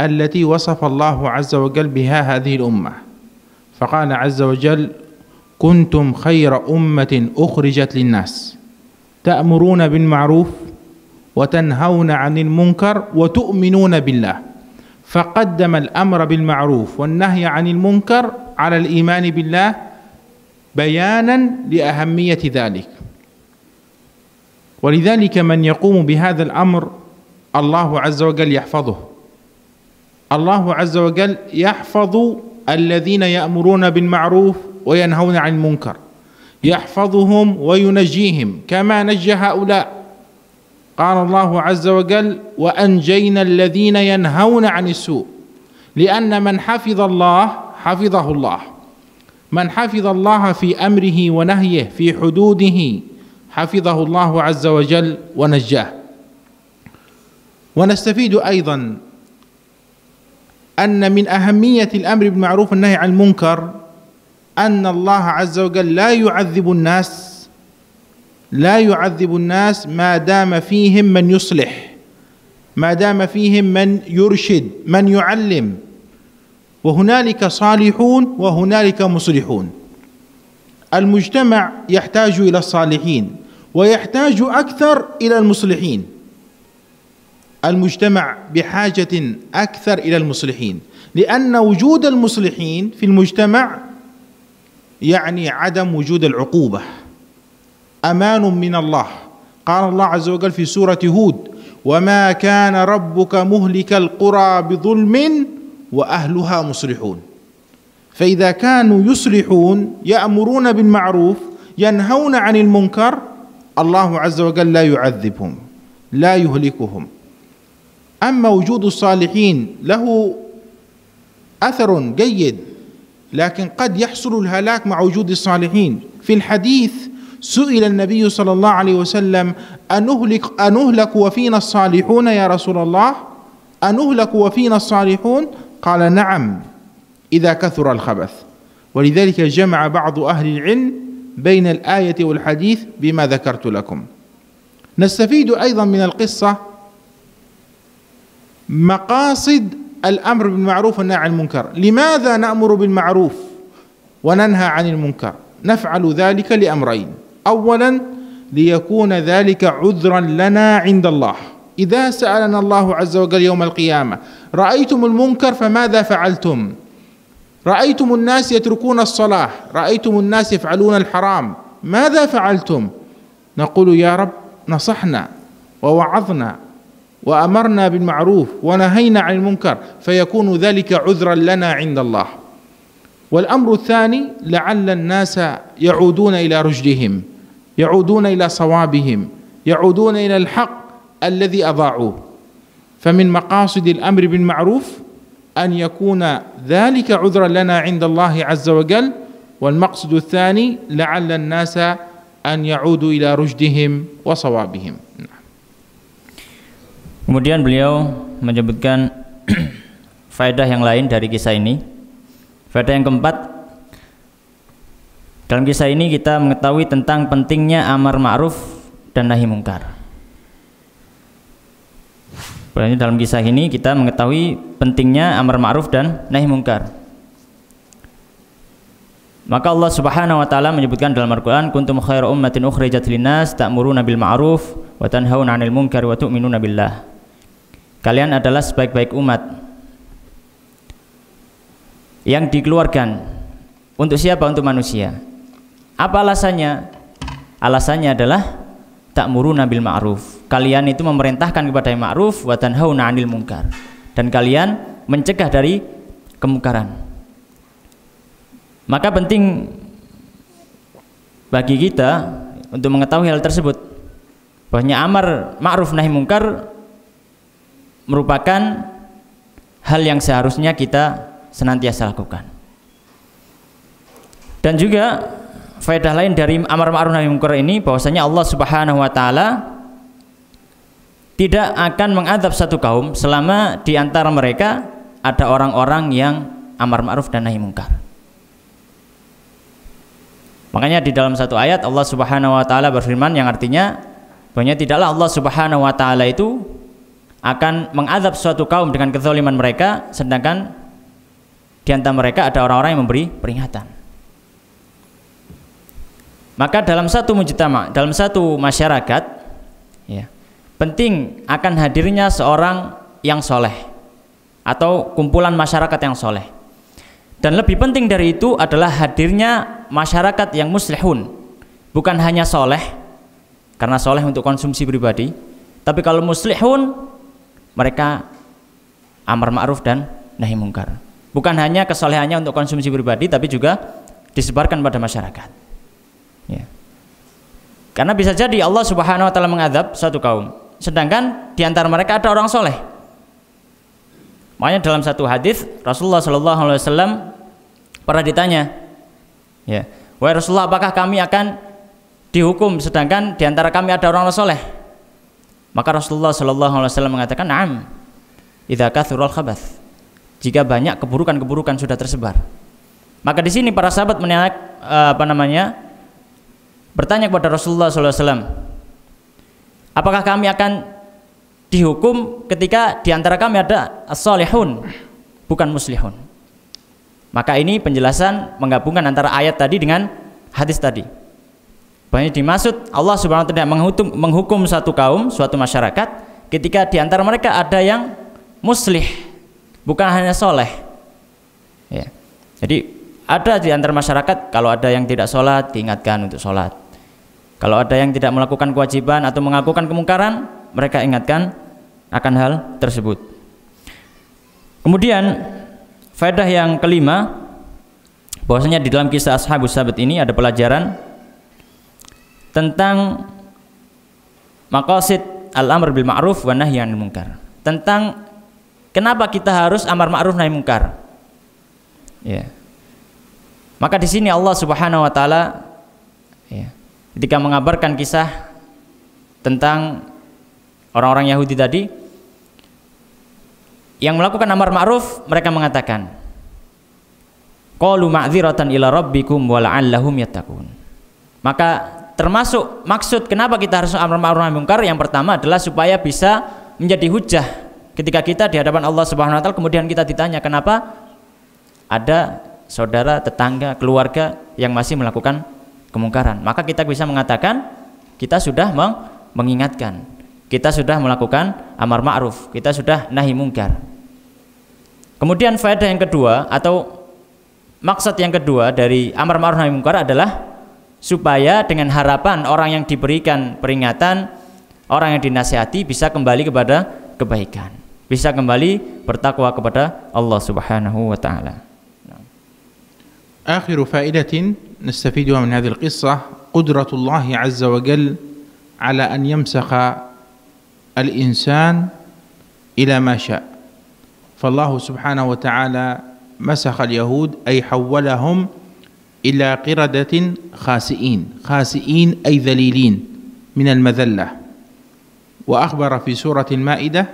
التي وصف الله عز وجل بها هذه الأمة. فقال عز وجل كنتم خير أمة أخرجت للناس. تأمرون بالمعروف وتنهون عن المنكر وتؤمنون بالله. فقدم الأمر بالمعروف والنهي عن المنكر على الإيمان بالله بيانا لأهمية ذلك. ولذلك من يقوم بهذا الأمر الله عز وجل يحفظه. الله عز وجل يحفظ الذين يأمرون بالمعروف وينهون عن المنكر. يحفظهم وينجيهم كما نجى هؤلاء. قال الله عز وجل وأنجينا الذين ينهون عن السوء. لأن من حفظ الله حفظه الله. من حفظ الله في أمره ونهيه في حدوده حفظه الله عز وجل ونجاه. ونستفيد أيضا أن من أهمية الأمر بالمعروف والنهي عن المنكر أن الله عز وجل لا يعذب الناس لا يعذب الناس ما دام فيهم من يصلح ما دام فيهم من يرشد من يعلم. وهنالك صالحون وهنالك مصلحون. المجتمع يحتاج إلى الصالحين ويحتاج أكثر إلى المصلحين. المجتمع بحاجة أكثر إلى المصلحين لأن وجود المصلحين في المجتمع يعني عدم وجود العقوبة. أمان من الله. قال الله عز وجل في سورة هود وما كان ربك مهلك القرى بظلم وأهلها مصلحون. فإذا كانوا يصلحون يأمرون بالمعروف ينهون عن المنكر الله عز وجل لا يعذبهم لا يهلكهم. أما وجود الصالحين له أثر جيد لكن قد يحصل الهلاك مع وجود الصالحين. في الحديث سئل النبي صلى الله عليه وسلم أنهلك, أنهلك وفينا الصالحون يا رسول الله؟ أنهلك وفينا الصالحون؟ قال نعم إذا كثر الخبث. ولذلك جمع بعض أهل العلم بين الآية والحديث بما ذكرت لكم. نستفيد أيضا من القصة مقاصد الأمر بالمعروف والنهي عن المنكر. لماذا نأمر بالمعروف وننهى عن المنكر؟ نفعل ذلك لأمرين. أولا ليكون ذلك عذرا لنا عند الله. إذا سألنا الله عز وجل يوم القيامة رأيتم المنكر فماذا فعلتم؟ رأيتم الناس يتركون الصلاة رأيتم الناس يفعلون الحرام ماذا فعلتم؟ نقول يا رب نصحنا ووعظنا وأمرنا بالمعروف ونهينا عن المنكر فيكون ذلك عذرا لنا عند الله. والأمر الثاني لعل الناس يعودون إلى رشدهم يعودون إلى صوابهم يعودون إلى الحق الذي أضاعوه فمن مقاصد الأمر بالمعروف أن يكون ذلك عذرا لنا عند الله عز وجل والمقصد الثاني لعل الناس أن يعودوا إلى رشدهم وصوابهم Kemudian beliau menyebutkan <clears throat> faedah yang lain dari kisah ini. Faedah yang keempat, dalam kisah ini kita mengetahui tentang pentingnya amar ma'ruf dan nahi mungkar. Berarti dalam kisah ini kita mengetahui pentingnya amar ma'ruf dan nahi mungkar. Maka Allah Subhanahu wa taala menyebutkan dalam Al-Qur'an kuntum khairu ummatin ukhrijat linnas ta'muruna bil ma'ruf wa tanhauna 'anil munkar wa tu'minuna billah. Kalian adalah sebaik-baik umat yang dikeluarkan untuk siapa? Untuk manusia. Apa alasannya? Alasannya adalah tak muru nabil ma'ruf. Kalian itu memerintahkan kepada yang ma'ruf wa tanhauna 'anil munkar. Dan kalian mencegah dari kemungkaran. Maka penting bagi kita untuk mengetahui hal tersebut bahwasanya amar ma'ruf nahi mungkar merupakan hal yang seharusnya kita senantiasa lakukan. Dan juga faedah lain dari amar ma'ruf nahi munkar ini bahwasanya Allah Subhanahu wa taala tidak akan mengadab satu kaum selama di antara mereka ada orang-orang yang amar ma'ruf dan nahi munkar. Makanya di dalam satu ayat Allah Subhanahu wa taala berfirman yang artinya bahwa tidaklah Allah Subhanahu wa taala itu akan mengadab suatu kaum dengan kezaliman mereka sedangkan di antara mereka ada orang-orang yang memberi peringatan. Maka dalam satu mujtama, dalam satu masyarakat ya, penting akan hadirnya seorang yang soleh atau kumpulan masyarakat yang soleh. Dan lebih penting dari itu adalah hadirnya masyarakat yang muslihun, bukan hanya soleh, karena soleh untuk konsumsi pribadi, tapi kalau muslihun mereka amar ma'ruf dan nahi mungkar. Bukan hanya kesolehannya untuk konsumsi pribadi, tapi juga disebarkan pada masyarakat. Ya. Karena bisa jadi Allah Subhanahu Wa Taala mengadab satu kaum, sedangkan di antara mereka ada orang soleh. Makanya dalam satu hadis Rasulullah Shallallahu Alaihi Wasallam pernah ditanya, ya, wahai Rasulullah, apakah kami akan dihukum sedangkan di antara kami ada orang soleh? Maka Rasulullah Shallallahu Alaihi Wasallam mengatakan, "Naam, idza khabath." Jika banyak keburukan-keburukan sudah tersebar. Maka di sini para sahabat menanya apa namanya? Bertanya kepada Rasulullah SAW, apakah kami akan dihukum ketika di antara kami ada as-salihun, bukan muslihun? Maka ini penjelasan menggabungkan antara ayat tadi dengan hadis tadi. Banyak dimaksud Allah Subhanahu wa taala menghukum, menghukum satu kaum, suatu masyarakat ketika di antara mereka ada yang muslih, bukan hanya soleh. Ya. Jadi ada di antara masyarakat kalau ada yang tidak sholat diingatkan untuk sholat. Kalau ada yang tidak melakukan kewajiban atau mengakukan kemungkaran, mereka ingatkan akan hal tersebut. Kemudian faedah yang kelima bahwasanya di dalam kisah Ashabus Sabat ini ada pelajaran tentang maqasid al-amr bil ma'ruf wa nahi anil munkar. Tentang kenapa kita harus amar ma'ruf nahi munkar. Ya. Maka di sini Allah Subhanahu wa taala ya, ketika mengabarkan kisah tentang orang-orang Yahudi tadi yang melakukan amar ma'ruf mereka mengatakan qalu ma'dziratan ila rabbikum yattaqun. Maka termasuk maksud kenapa kita harus amar ma'ruf nahi munkar yang pertama adalah supaya bisa menjadi hujah ketika kita di hadapan Allah Subhanahu wa taala kemudian kita ditanya kenapa ada saudara, tetangga, keluarga yang masih melakukan kemungkaran. Maka kita bisa mengatakan kita sudah meng mengingatkan, kita sudah melakukan amar ma'ruf, kita sudah nahi mungkar. Kemudian faedah yang kedua atau maksud yang kedua dari amar ma'ruf nahi mungkar adalah supaya dengan harapan orang yang diberikan peringatan, orang yang dinasihati bisa kembali kepada kebaikan, bisa kembali bertakwa kepada Allah Subhanahu wa taala. akhir faedah نستفيدها من هذه القصة قدرة الله عز وجل على أن يمسخ الإنسان إلى ما شاء. فالله سبحانه وتعالى مسخ اليهود أي حولهم إلى قردة خاسئين خاسئين أي ذليلين من المذلة. وأخبر في سورة المائدة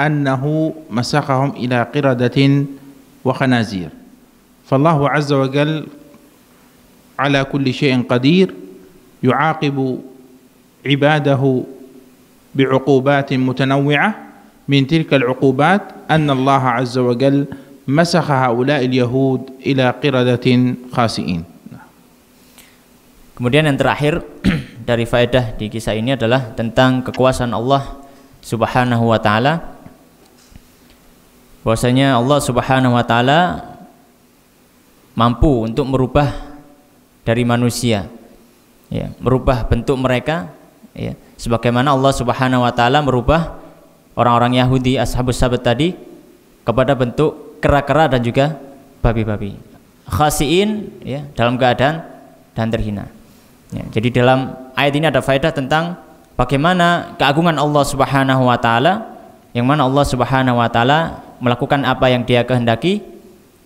أنه مسخهم إلى قردة وخنازير. فالله عز وجل ala kulli syai'in qadir yu'aqibu ibadahu bi'uqubatin mutanawwi'ah min tilka al'uqubat anna Allah 'azza wa jal masakha haula'i al-yahud ila qiradatin khasi'in. Kemudian yang terakhir <clears throat> dari faedah di kisah ini adalah tentang kekuasaan Allah Subhanahu wa taala. Bahwasanya Allah Subhanahu wa taala mampu untuk merubah dari manusia. Ya merubah bentuk mereka. Ya sebagaimana Allah Subhanahu wa taala merubah orang-orang Yahudi ashabus sabat tadi kepada bentuk kera-kera dan juga babi-babi. Khasiin ya dalam keadaan dan terhina. Ya, jadi dalam ayat ini ada faedah tentang bagaimana keagungan Allah Subhanahu wa taala yang mana Allah Subhanahu wa taala melakukan apa yang Dia kehendaki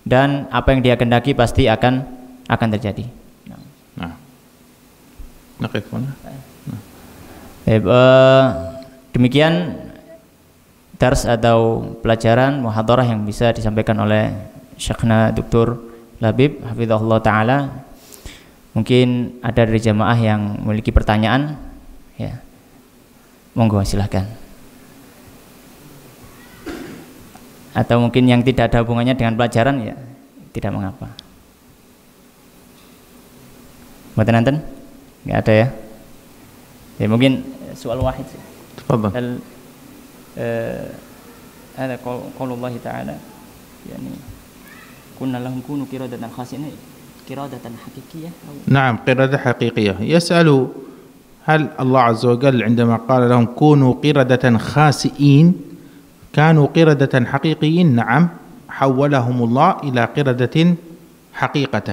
dan apa yang dia kendaki pasti akan akan terjadi. Nah. Eh, demikian dars atau pelajaran muhadarah yang bisa disampaikan oleh Syekhna Dr. Labib hafizahullah taala. Mungkin ada dari jamaah yang memiliki pertanyaan ya. Monggo silahkan. atau mungkin yang tidak ada hubungannya dengan pelajaran ya tidak mengapa. Mboten nanten? Enggak ada ya. Ya mungkin soal wahid sih. Tafadhal. Hal هذا قول الله تعالى يعني كنا لهم كونوا قردة خاسئين قردة حقيقية أو نعم قردة حقيقية يسأل هل الله عز وجل عندما قال لهم كونوا قردة خاسئين كانوا قردة حقيقيين نعم حولهم الله إلى قردة حقيقة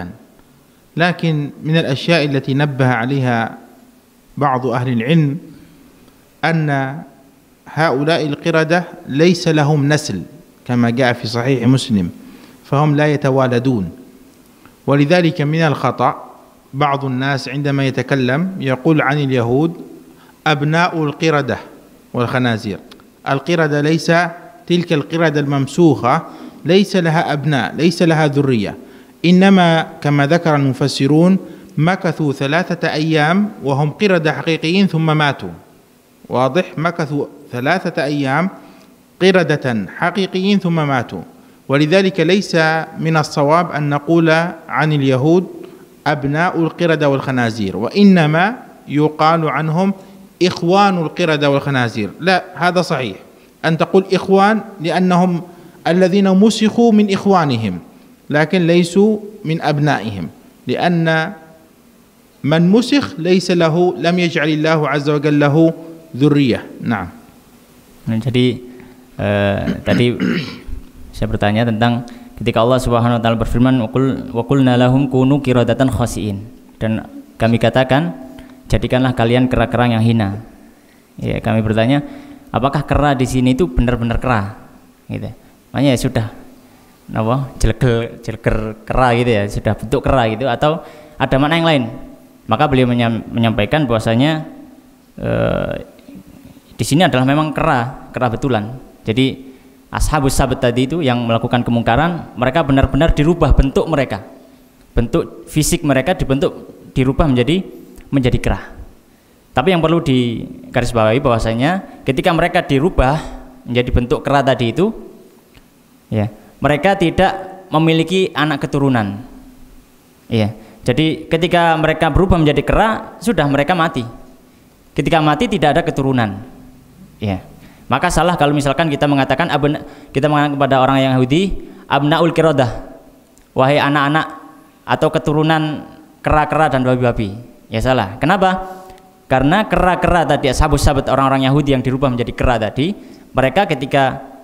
لكن من الأشياء التي نبه عليها بعض أهل العلم أن هؤلاء القردة ليس لهم نسل كما جاء في صحيح مسلم فهم لا يتوالدون. ولذلك من الخطأ بعض الناس عندما يتكلم يقول عن اليهود أبناء القردة والخنازير. القردة ليس تلك القردة الممسوخة ليس لها أبناء ليس لها ذرية. إنما كما ذكر المفسرون مكثوا ثلاثة أيام وهم قردة حقيقيين ثم ماتوا. واضح؟ مكثوا ثلاثة أيام قردة حقيقيين ثم ماتوا. ولذلك ليس من الصواب أن نقول عن اليهود أبناء القردة والخنازير وإنما يقال عنهم إخوان القردة والخنازير. لا هذا صحيح. أن تقول إخوان لأنهم الذين مسخوا من إخوانهم. لكن ليسوا من أبنائهم لأن من مسخ ليس له لم يجعل الله عز وجل له ذرية نعم Nah, jadi eh, tadi saya bertanya tentang ketika Allah Subhanahu wa taala berfirman waqul waqulna lahum kunu qiradatan khasiin dan kami katakan jadikanlah kalian kera-kera yang hina. Ya, kami bertanya apakah kera di sini itu benar-benar kera? Gitu. Makanya ya sudah apa jelger jelger kera gitu ya, sudah bentuk kera gitu atau ada makna yang lain. Maka beliau menyam- menyampaikan bahwasanya eh, di sini adalah memang kera, kera betulan. Jadi ashabus sabat tadi itu yang melakukan kemungkaran, mereka benar-benar dirubah bentuk mereka. Bentuk fisik mereka dibentuk dirubah menjadi menjadi kera. Tapi yang perlu digarisbawahi bahwasanya ketika mereka dirubah menjadi bentuk kera tadi itu ya, mereka tidak memiliki anak keturunan. Iya. Jadi ketika mereka berubah menjadi kera, sudah mereka mati. Ketika mati tidak ada keturunan. Ya. Maka salah kalau misalkan kita mengatakan kita mengatakan kepada orang yang Yahudi abnaul kirodah. Wahai anak-anak atau keturunan kera-kera dan babi-babi. Ya salah. Kenapa? Karena kera-kera tadi sahabat-sahabat orang-orang Yahudi yang dirubah menjadi kera tadi, mereka ketika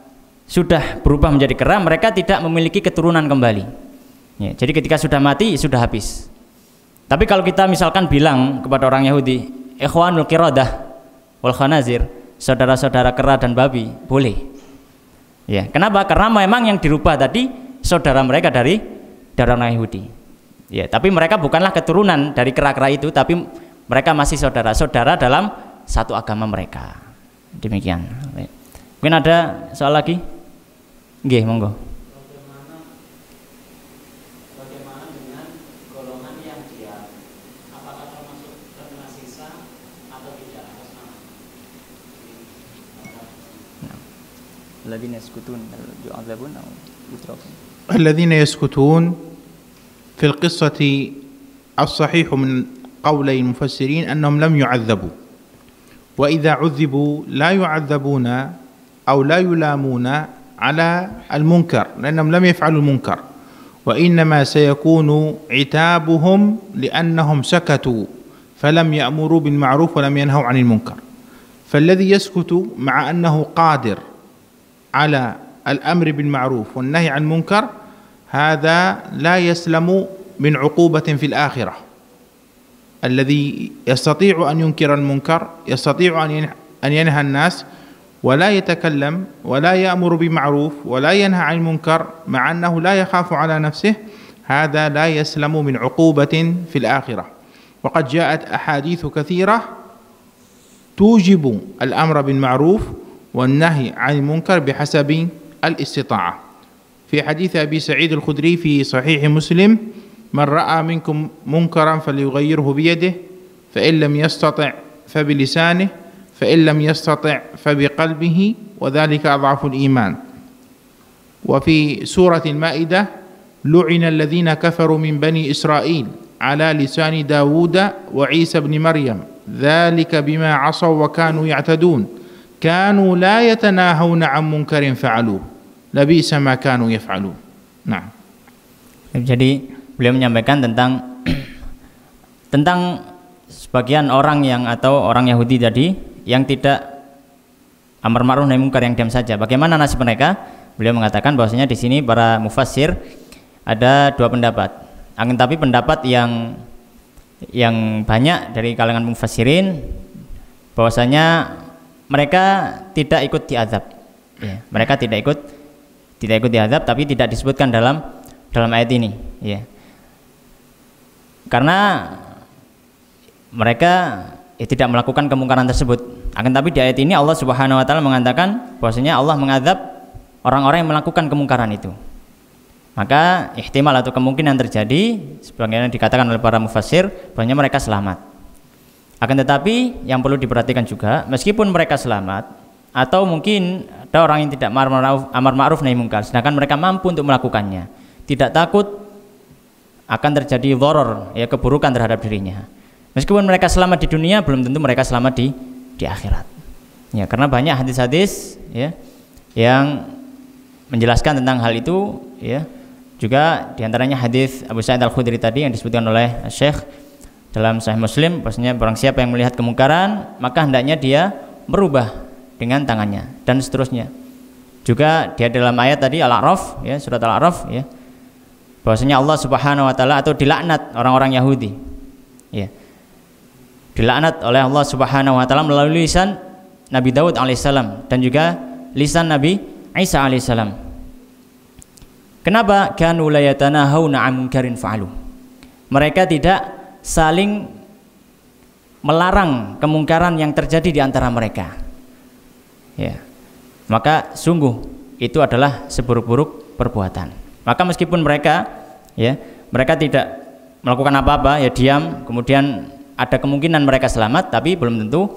sudah berubah menjadi kera, mereka tidak memiliki keturunan kembali. Ya, jadi ketika sudah mati sudah habis. Tapi kalau kita misalkan bilang kepada orang Yahudi, ikhwanul kiradah wal khanazir, saudara-saudara kera dan babi, boleh. Ya, kenapa? Karena memang yang dirubah tadi saudara mereka dari dari orang Yahudi. Ya, tapi mereka bukanlah keturunan dari kera-kera itu, tapi mereka masih saudara-saudara dalam satu agama mereka. Demikian. Mungkin ada soal lagi? Nggih, monggo. يسكتون يعذبون أو يتركون الذين يسكتون في القصة الصحيح من قولي المفسرين أنهم لم يعذبوا وإذا عذبوا لا يعذبون أو لا يلامون على المنكر لأنهم لم يفعلوا المنكر. وإنما سيكون عتابهم لأنهم سكتوا فلم يأمروا بالمعروف ولم ينهوا عن المنكر. فالذي يسكت مع أنه قادر على الأمر بالمعروف والنهي عن المنكر هذا لا يسلم من عقوبة في الآخرة. الذي يستطيع أن ينكر المنكر يستطيع أن ينهى الناس ولا يتكلم ولا يأمر بمعروف ولا ينهى عن المنكر مع أنه لا يخاف على نفسه هذا لا يسلم من عقوبة في الآخرة وقد جاءت أحاديث كثيرة توجب الأمر بالمعروف والنهي عن المنكر بحسب الاستطاعة. في حديث أبي سعيد الخدري في صحيح مسلم: من رأى منكم منكرا فليغيره بيده فإن لم يستطع فبلسانه فإن لم يستطع فبقلبه وذلك أضعف الإيمان. وفي سورة المائدة: لعن الذين كفروا من بني إسرائيل على لسان داوود وعيسى بن مريم ذلك بما عصوا وكانوا يعتدون. كانوا لا يتناهون عن منكر فعلوه. لبئس ما كانوا يفعلون. نعم. Jadi beliau menyampaikan tentang <clears throat> tentang sebagian orang yang atau orang Yahudi tadi yang tidak amar ma'ruf nahi munkar yang diam saja. Bagaimana nasib mereka? Beliau mengatakan bahwasanya di sini para mufassir ada dua pendapat. Akan tapi pendapat yang yang banyak dari kalangan mufassirin bahwasanya mereka tidak ikut diazab. Ya, mereka tidak ikut tidak ikut diazab tapi tidak disebutkan dalam dalam ayat ini ya karena mereka ya, tidak melakukan kemungkaran tersebut. Akan tapi di ayat ini Allah Subhanahu wa taala mengatakan bahwasanya Allah mengadab orang-orang yang melakukan kemungkaran itu. Maka ihtimal atau kemungkinan terjadi sebagaimana dikatakan oleh para mufassir bahwasanya mereka selamat. Akan tetapi yang perlu diperhatikan juga meskipun mereka selamat atau mungkin ada orang yang tidak amar ma'ruf, nahi munkar sedangkan mereka mampu untuk melakukannya tidak takut akan terjadi horor ya keburukan terhadap dirinya meskipun mereka selamat di dunia belum tentu mereka selamat di di akhirat ya karena banyak hadis-hadis ya yang menjelaskan tentang hal itu ya Juga di antaranya hadis Abu Sa'id Al Khudri tadi yang disebutkan oleh Syekh dalam Sahih Muslim, bahwasanya barang siapa yang melihat kemungkaran, maka hendaknya dia merubah dengan tangannya dan seterusnya. Juga dia dalam ayat tadi Al-A'raf ya, surat Al-A'raf ya. Bahwasanya Allah Subhanahu wa taala atau dilaknat orang-orang Yahudi. Ya. Dilaknat oleh Allah Subhanahu wa taala melalui lisan Nabi Daud alaihissalam dan juga lisan Nabi Isa alaihissalam. Kenapa? Kanu la yatanahawna an munkarin fa'alu. Mereka tidak saling melarang kemungkaran yang terjadi di antara mereka. Ya. Maka sungguh itu adalah seburuk-buruk perbuatan. Maka meskipun mereka ya, mereka tidak melakukan apa-apa ya diam, kemudian ada kemungkinan mereka selamat tapi belum tentu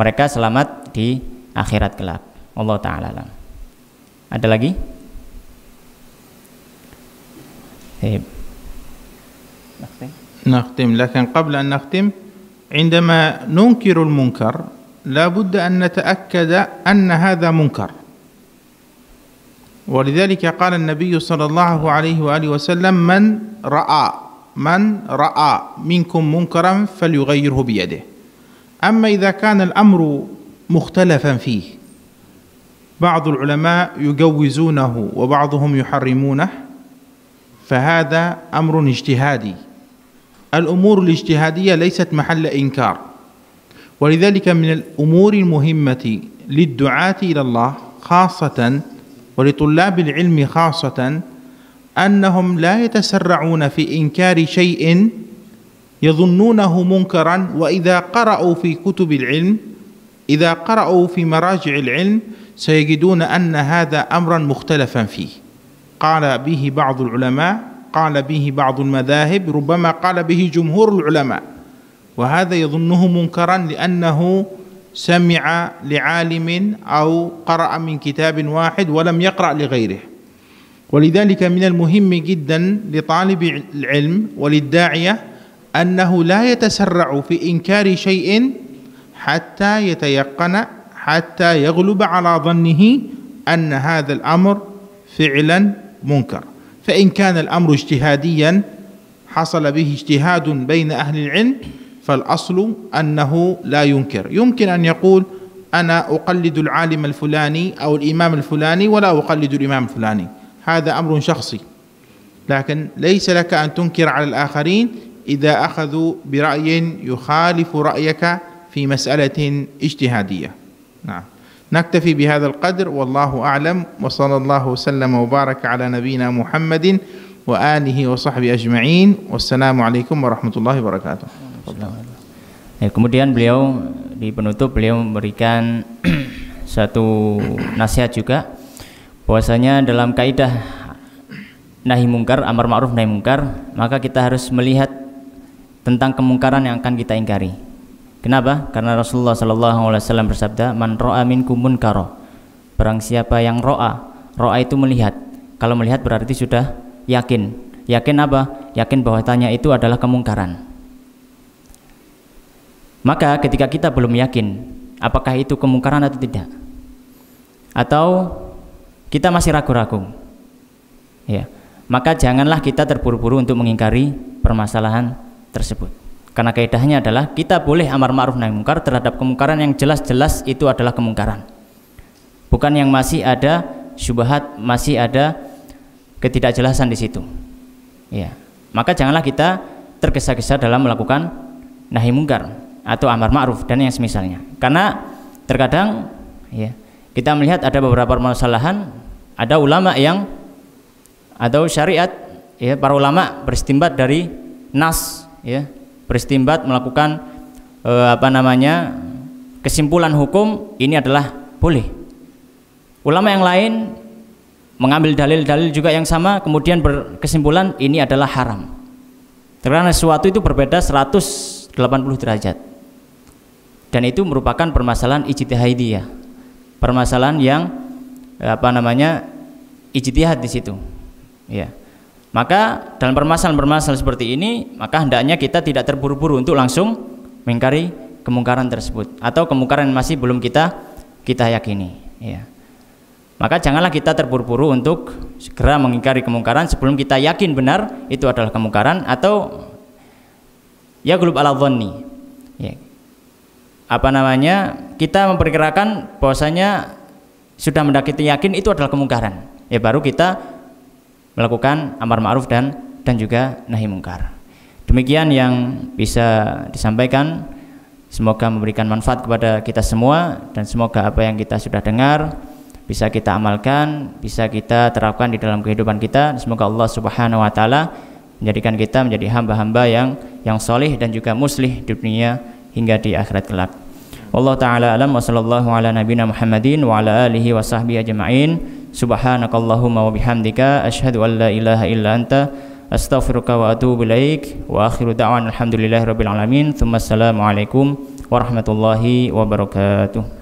mereka selamat di akhirat kelak. Allah taala Ada lagi? طيب نختم نختم لكن قبل أن نختم عندما ننكر المنكر لا بد أن نتأكد أن هذا منكر ولذلك قال النبي صلى الله عليه وآله وسلم من رأى من رأى منكم منكرا فليغيره بيده. أما إذا كان الأمر مختلفا فيه بعض العلماء يجوزونه وبعضهم يحرمونه فهذا أمر اجتهادي. الأمور الاجتهادية ليست محل إنكار. ولذلك من الأمور المهمة للدعاة إلى الله خاصة ولطلاب العلم خاصة أنهم لا يتسرعون في إنكار شيء يظنونه منكرا وإذا قرأوا في كتب العلم إذا قرأوا في مراجع العلم سيجدون أن هذا امرا مختلفا فيه. قال به بعض العلماء قال به بعض المذاهب ربما قال به جمهور العلماء. وهذا يظنه منكرا لأنه سمع لعالم أو قرأ من كتاب واحد ولم يقرأ لغيره. ولذلك من المهم جدا لطالب العلم وللداعية أنه لا يتسرع في إنكار شيء حتى يتيقن حتى يغلب على ظنه أن هذا الأمر فعلا منكر. فإن كان الأمر اجتهاديا حصل به اجتهاد بين أهل العلم فالأصل أنه لا ينكر. يمكن أن يقول أنا أقلد العالم الفلاني أو الإمام الفلاني ولا أقلد الإمام الفلاني. هذا أمر شخصي. لكن ليس لك أن تنكر على الآخرين إذا أخذوا برأي يخالف رأيك في مسألة اجتهادية. نعم. نكتفي بهذا القدر والله أعلم. وصلى الله وسلم وبارك على نبينا محمد وآله وصحبه أجمعين. والسلام عليكم ورحمة الله وبركاته. Ya, kemudian beliau di penutup beliau memberikan <clears throat> satu nasihat juga. Bahwasanya dalam kaidah nahi mungkar amar ma'ruf nahi mungkar maka kita harus melihat tentang kemungkaran yang akan kita ingkari Kenapa? Karena Rasulullah Shallallahu Alaihi Wasallam bersabda, "Man ro'a minkum munkaro." Barang siapa yang ro'a, ro'a itu melihat. Kalau melihat berarti sudah yakin. Yakin apa? Yakin bahwa tanya itu adalah kemungkaran. Maka ketika kita belum yakin apakah itu kemungkaran atau tidak, atau kita masih ragu-ragu, ya, maka janganlah kita terburu-buru untuk mengingkari permasalahan tersebut. Karena kaidahnya adalah kita boleh amar ma'ruf nahi mungkar terhadap kemungkaran yang jelas-jelas itu adalah kemungkaran. Bukan yang masih ada syubhat, masih ada ketidakjelasan di situ. Ya. Maka janganlah kita tergesa-gesa dalam melakukan nahi mungkar atau amar ma'ruf dan yang semisalnya. Karena terkadang ya, kita melihat ada beberapa permasalahan ada ulama yang atau syariat ya para ulama beristimbat dari nas ya beristimbat melakukan e, apa namanya kesimpulan hukum ini adalah boleh. Ulama yang lain mengambil dalil-dalil juga yang sama kemudian berkesimpulan ini adalah haram. Karena sesuatu itu berbeda 180 derajat. Dan itu merupakan permasalahan ijtihadiyah. Permasalahan yang apa namanya ijtihad di situ. Ya. Maka dalam permasalahan-permasalahan seperti ini, maka hendaknya kita tidak terburu-buru untuk langsung mengingkari kemungkaran tersebut atau kemungkaran yang masih belum kita kita yakini, ya. Maka janganlah kita terburu-buru untuk segera mengingkari kemungkaran sebelum kita yakin benar itu adalah kemungkaran atau ya gulub ala dhonni. Ya. Apa namanya? Kita memperkirakan bahwasanya sudah mendakiti yakin itu adalah kemungkaran. Ya baru kita melakukan amar ma'ruf dan dan juga nahi mungkar. Demikian yang bisa disampaikan. Semoga memberikan manfaat kepada kita semua dan semoga apa yang kita sudah dengar bisa kita amalkan, bisa kita terapkan di dalam kehidupan kita. Semoga Allah Subhanahu wa taala menjadikan kita menjadi hamba-hamba yang yang solih dan juga muslih di dunia hingga di akhirat kelak. Allah taala alam wa sallallahu ala nabiyina Muhammadin wa ala alihi wa sahbihi ajma'in. Subhanakallahumma wa bihamdika asyhadu an la ilaha illa anta astaghfiruka wa atubu ilaik wa akhiru da'wan alhamdulillahi rabbil alamin. Tsumma assalamu warahmatullahi wabarakatuh.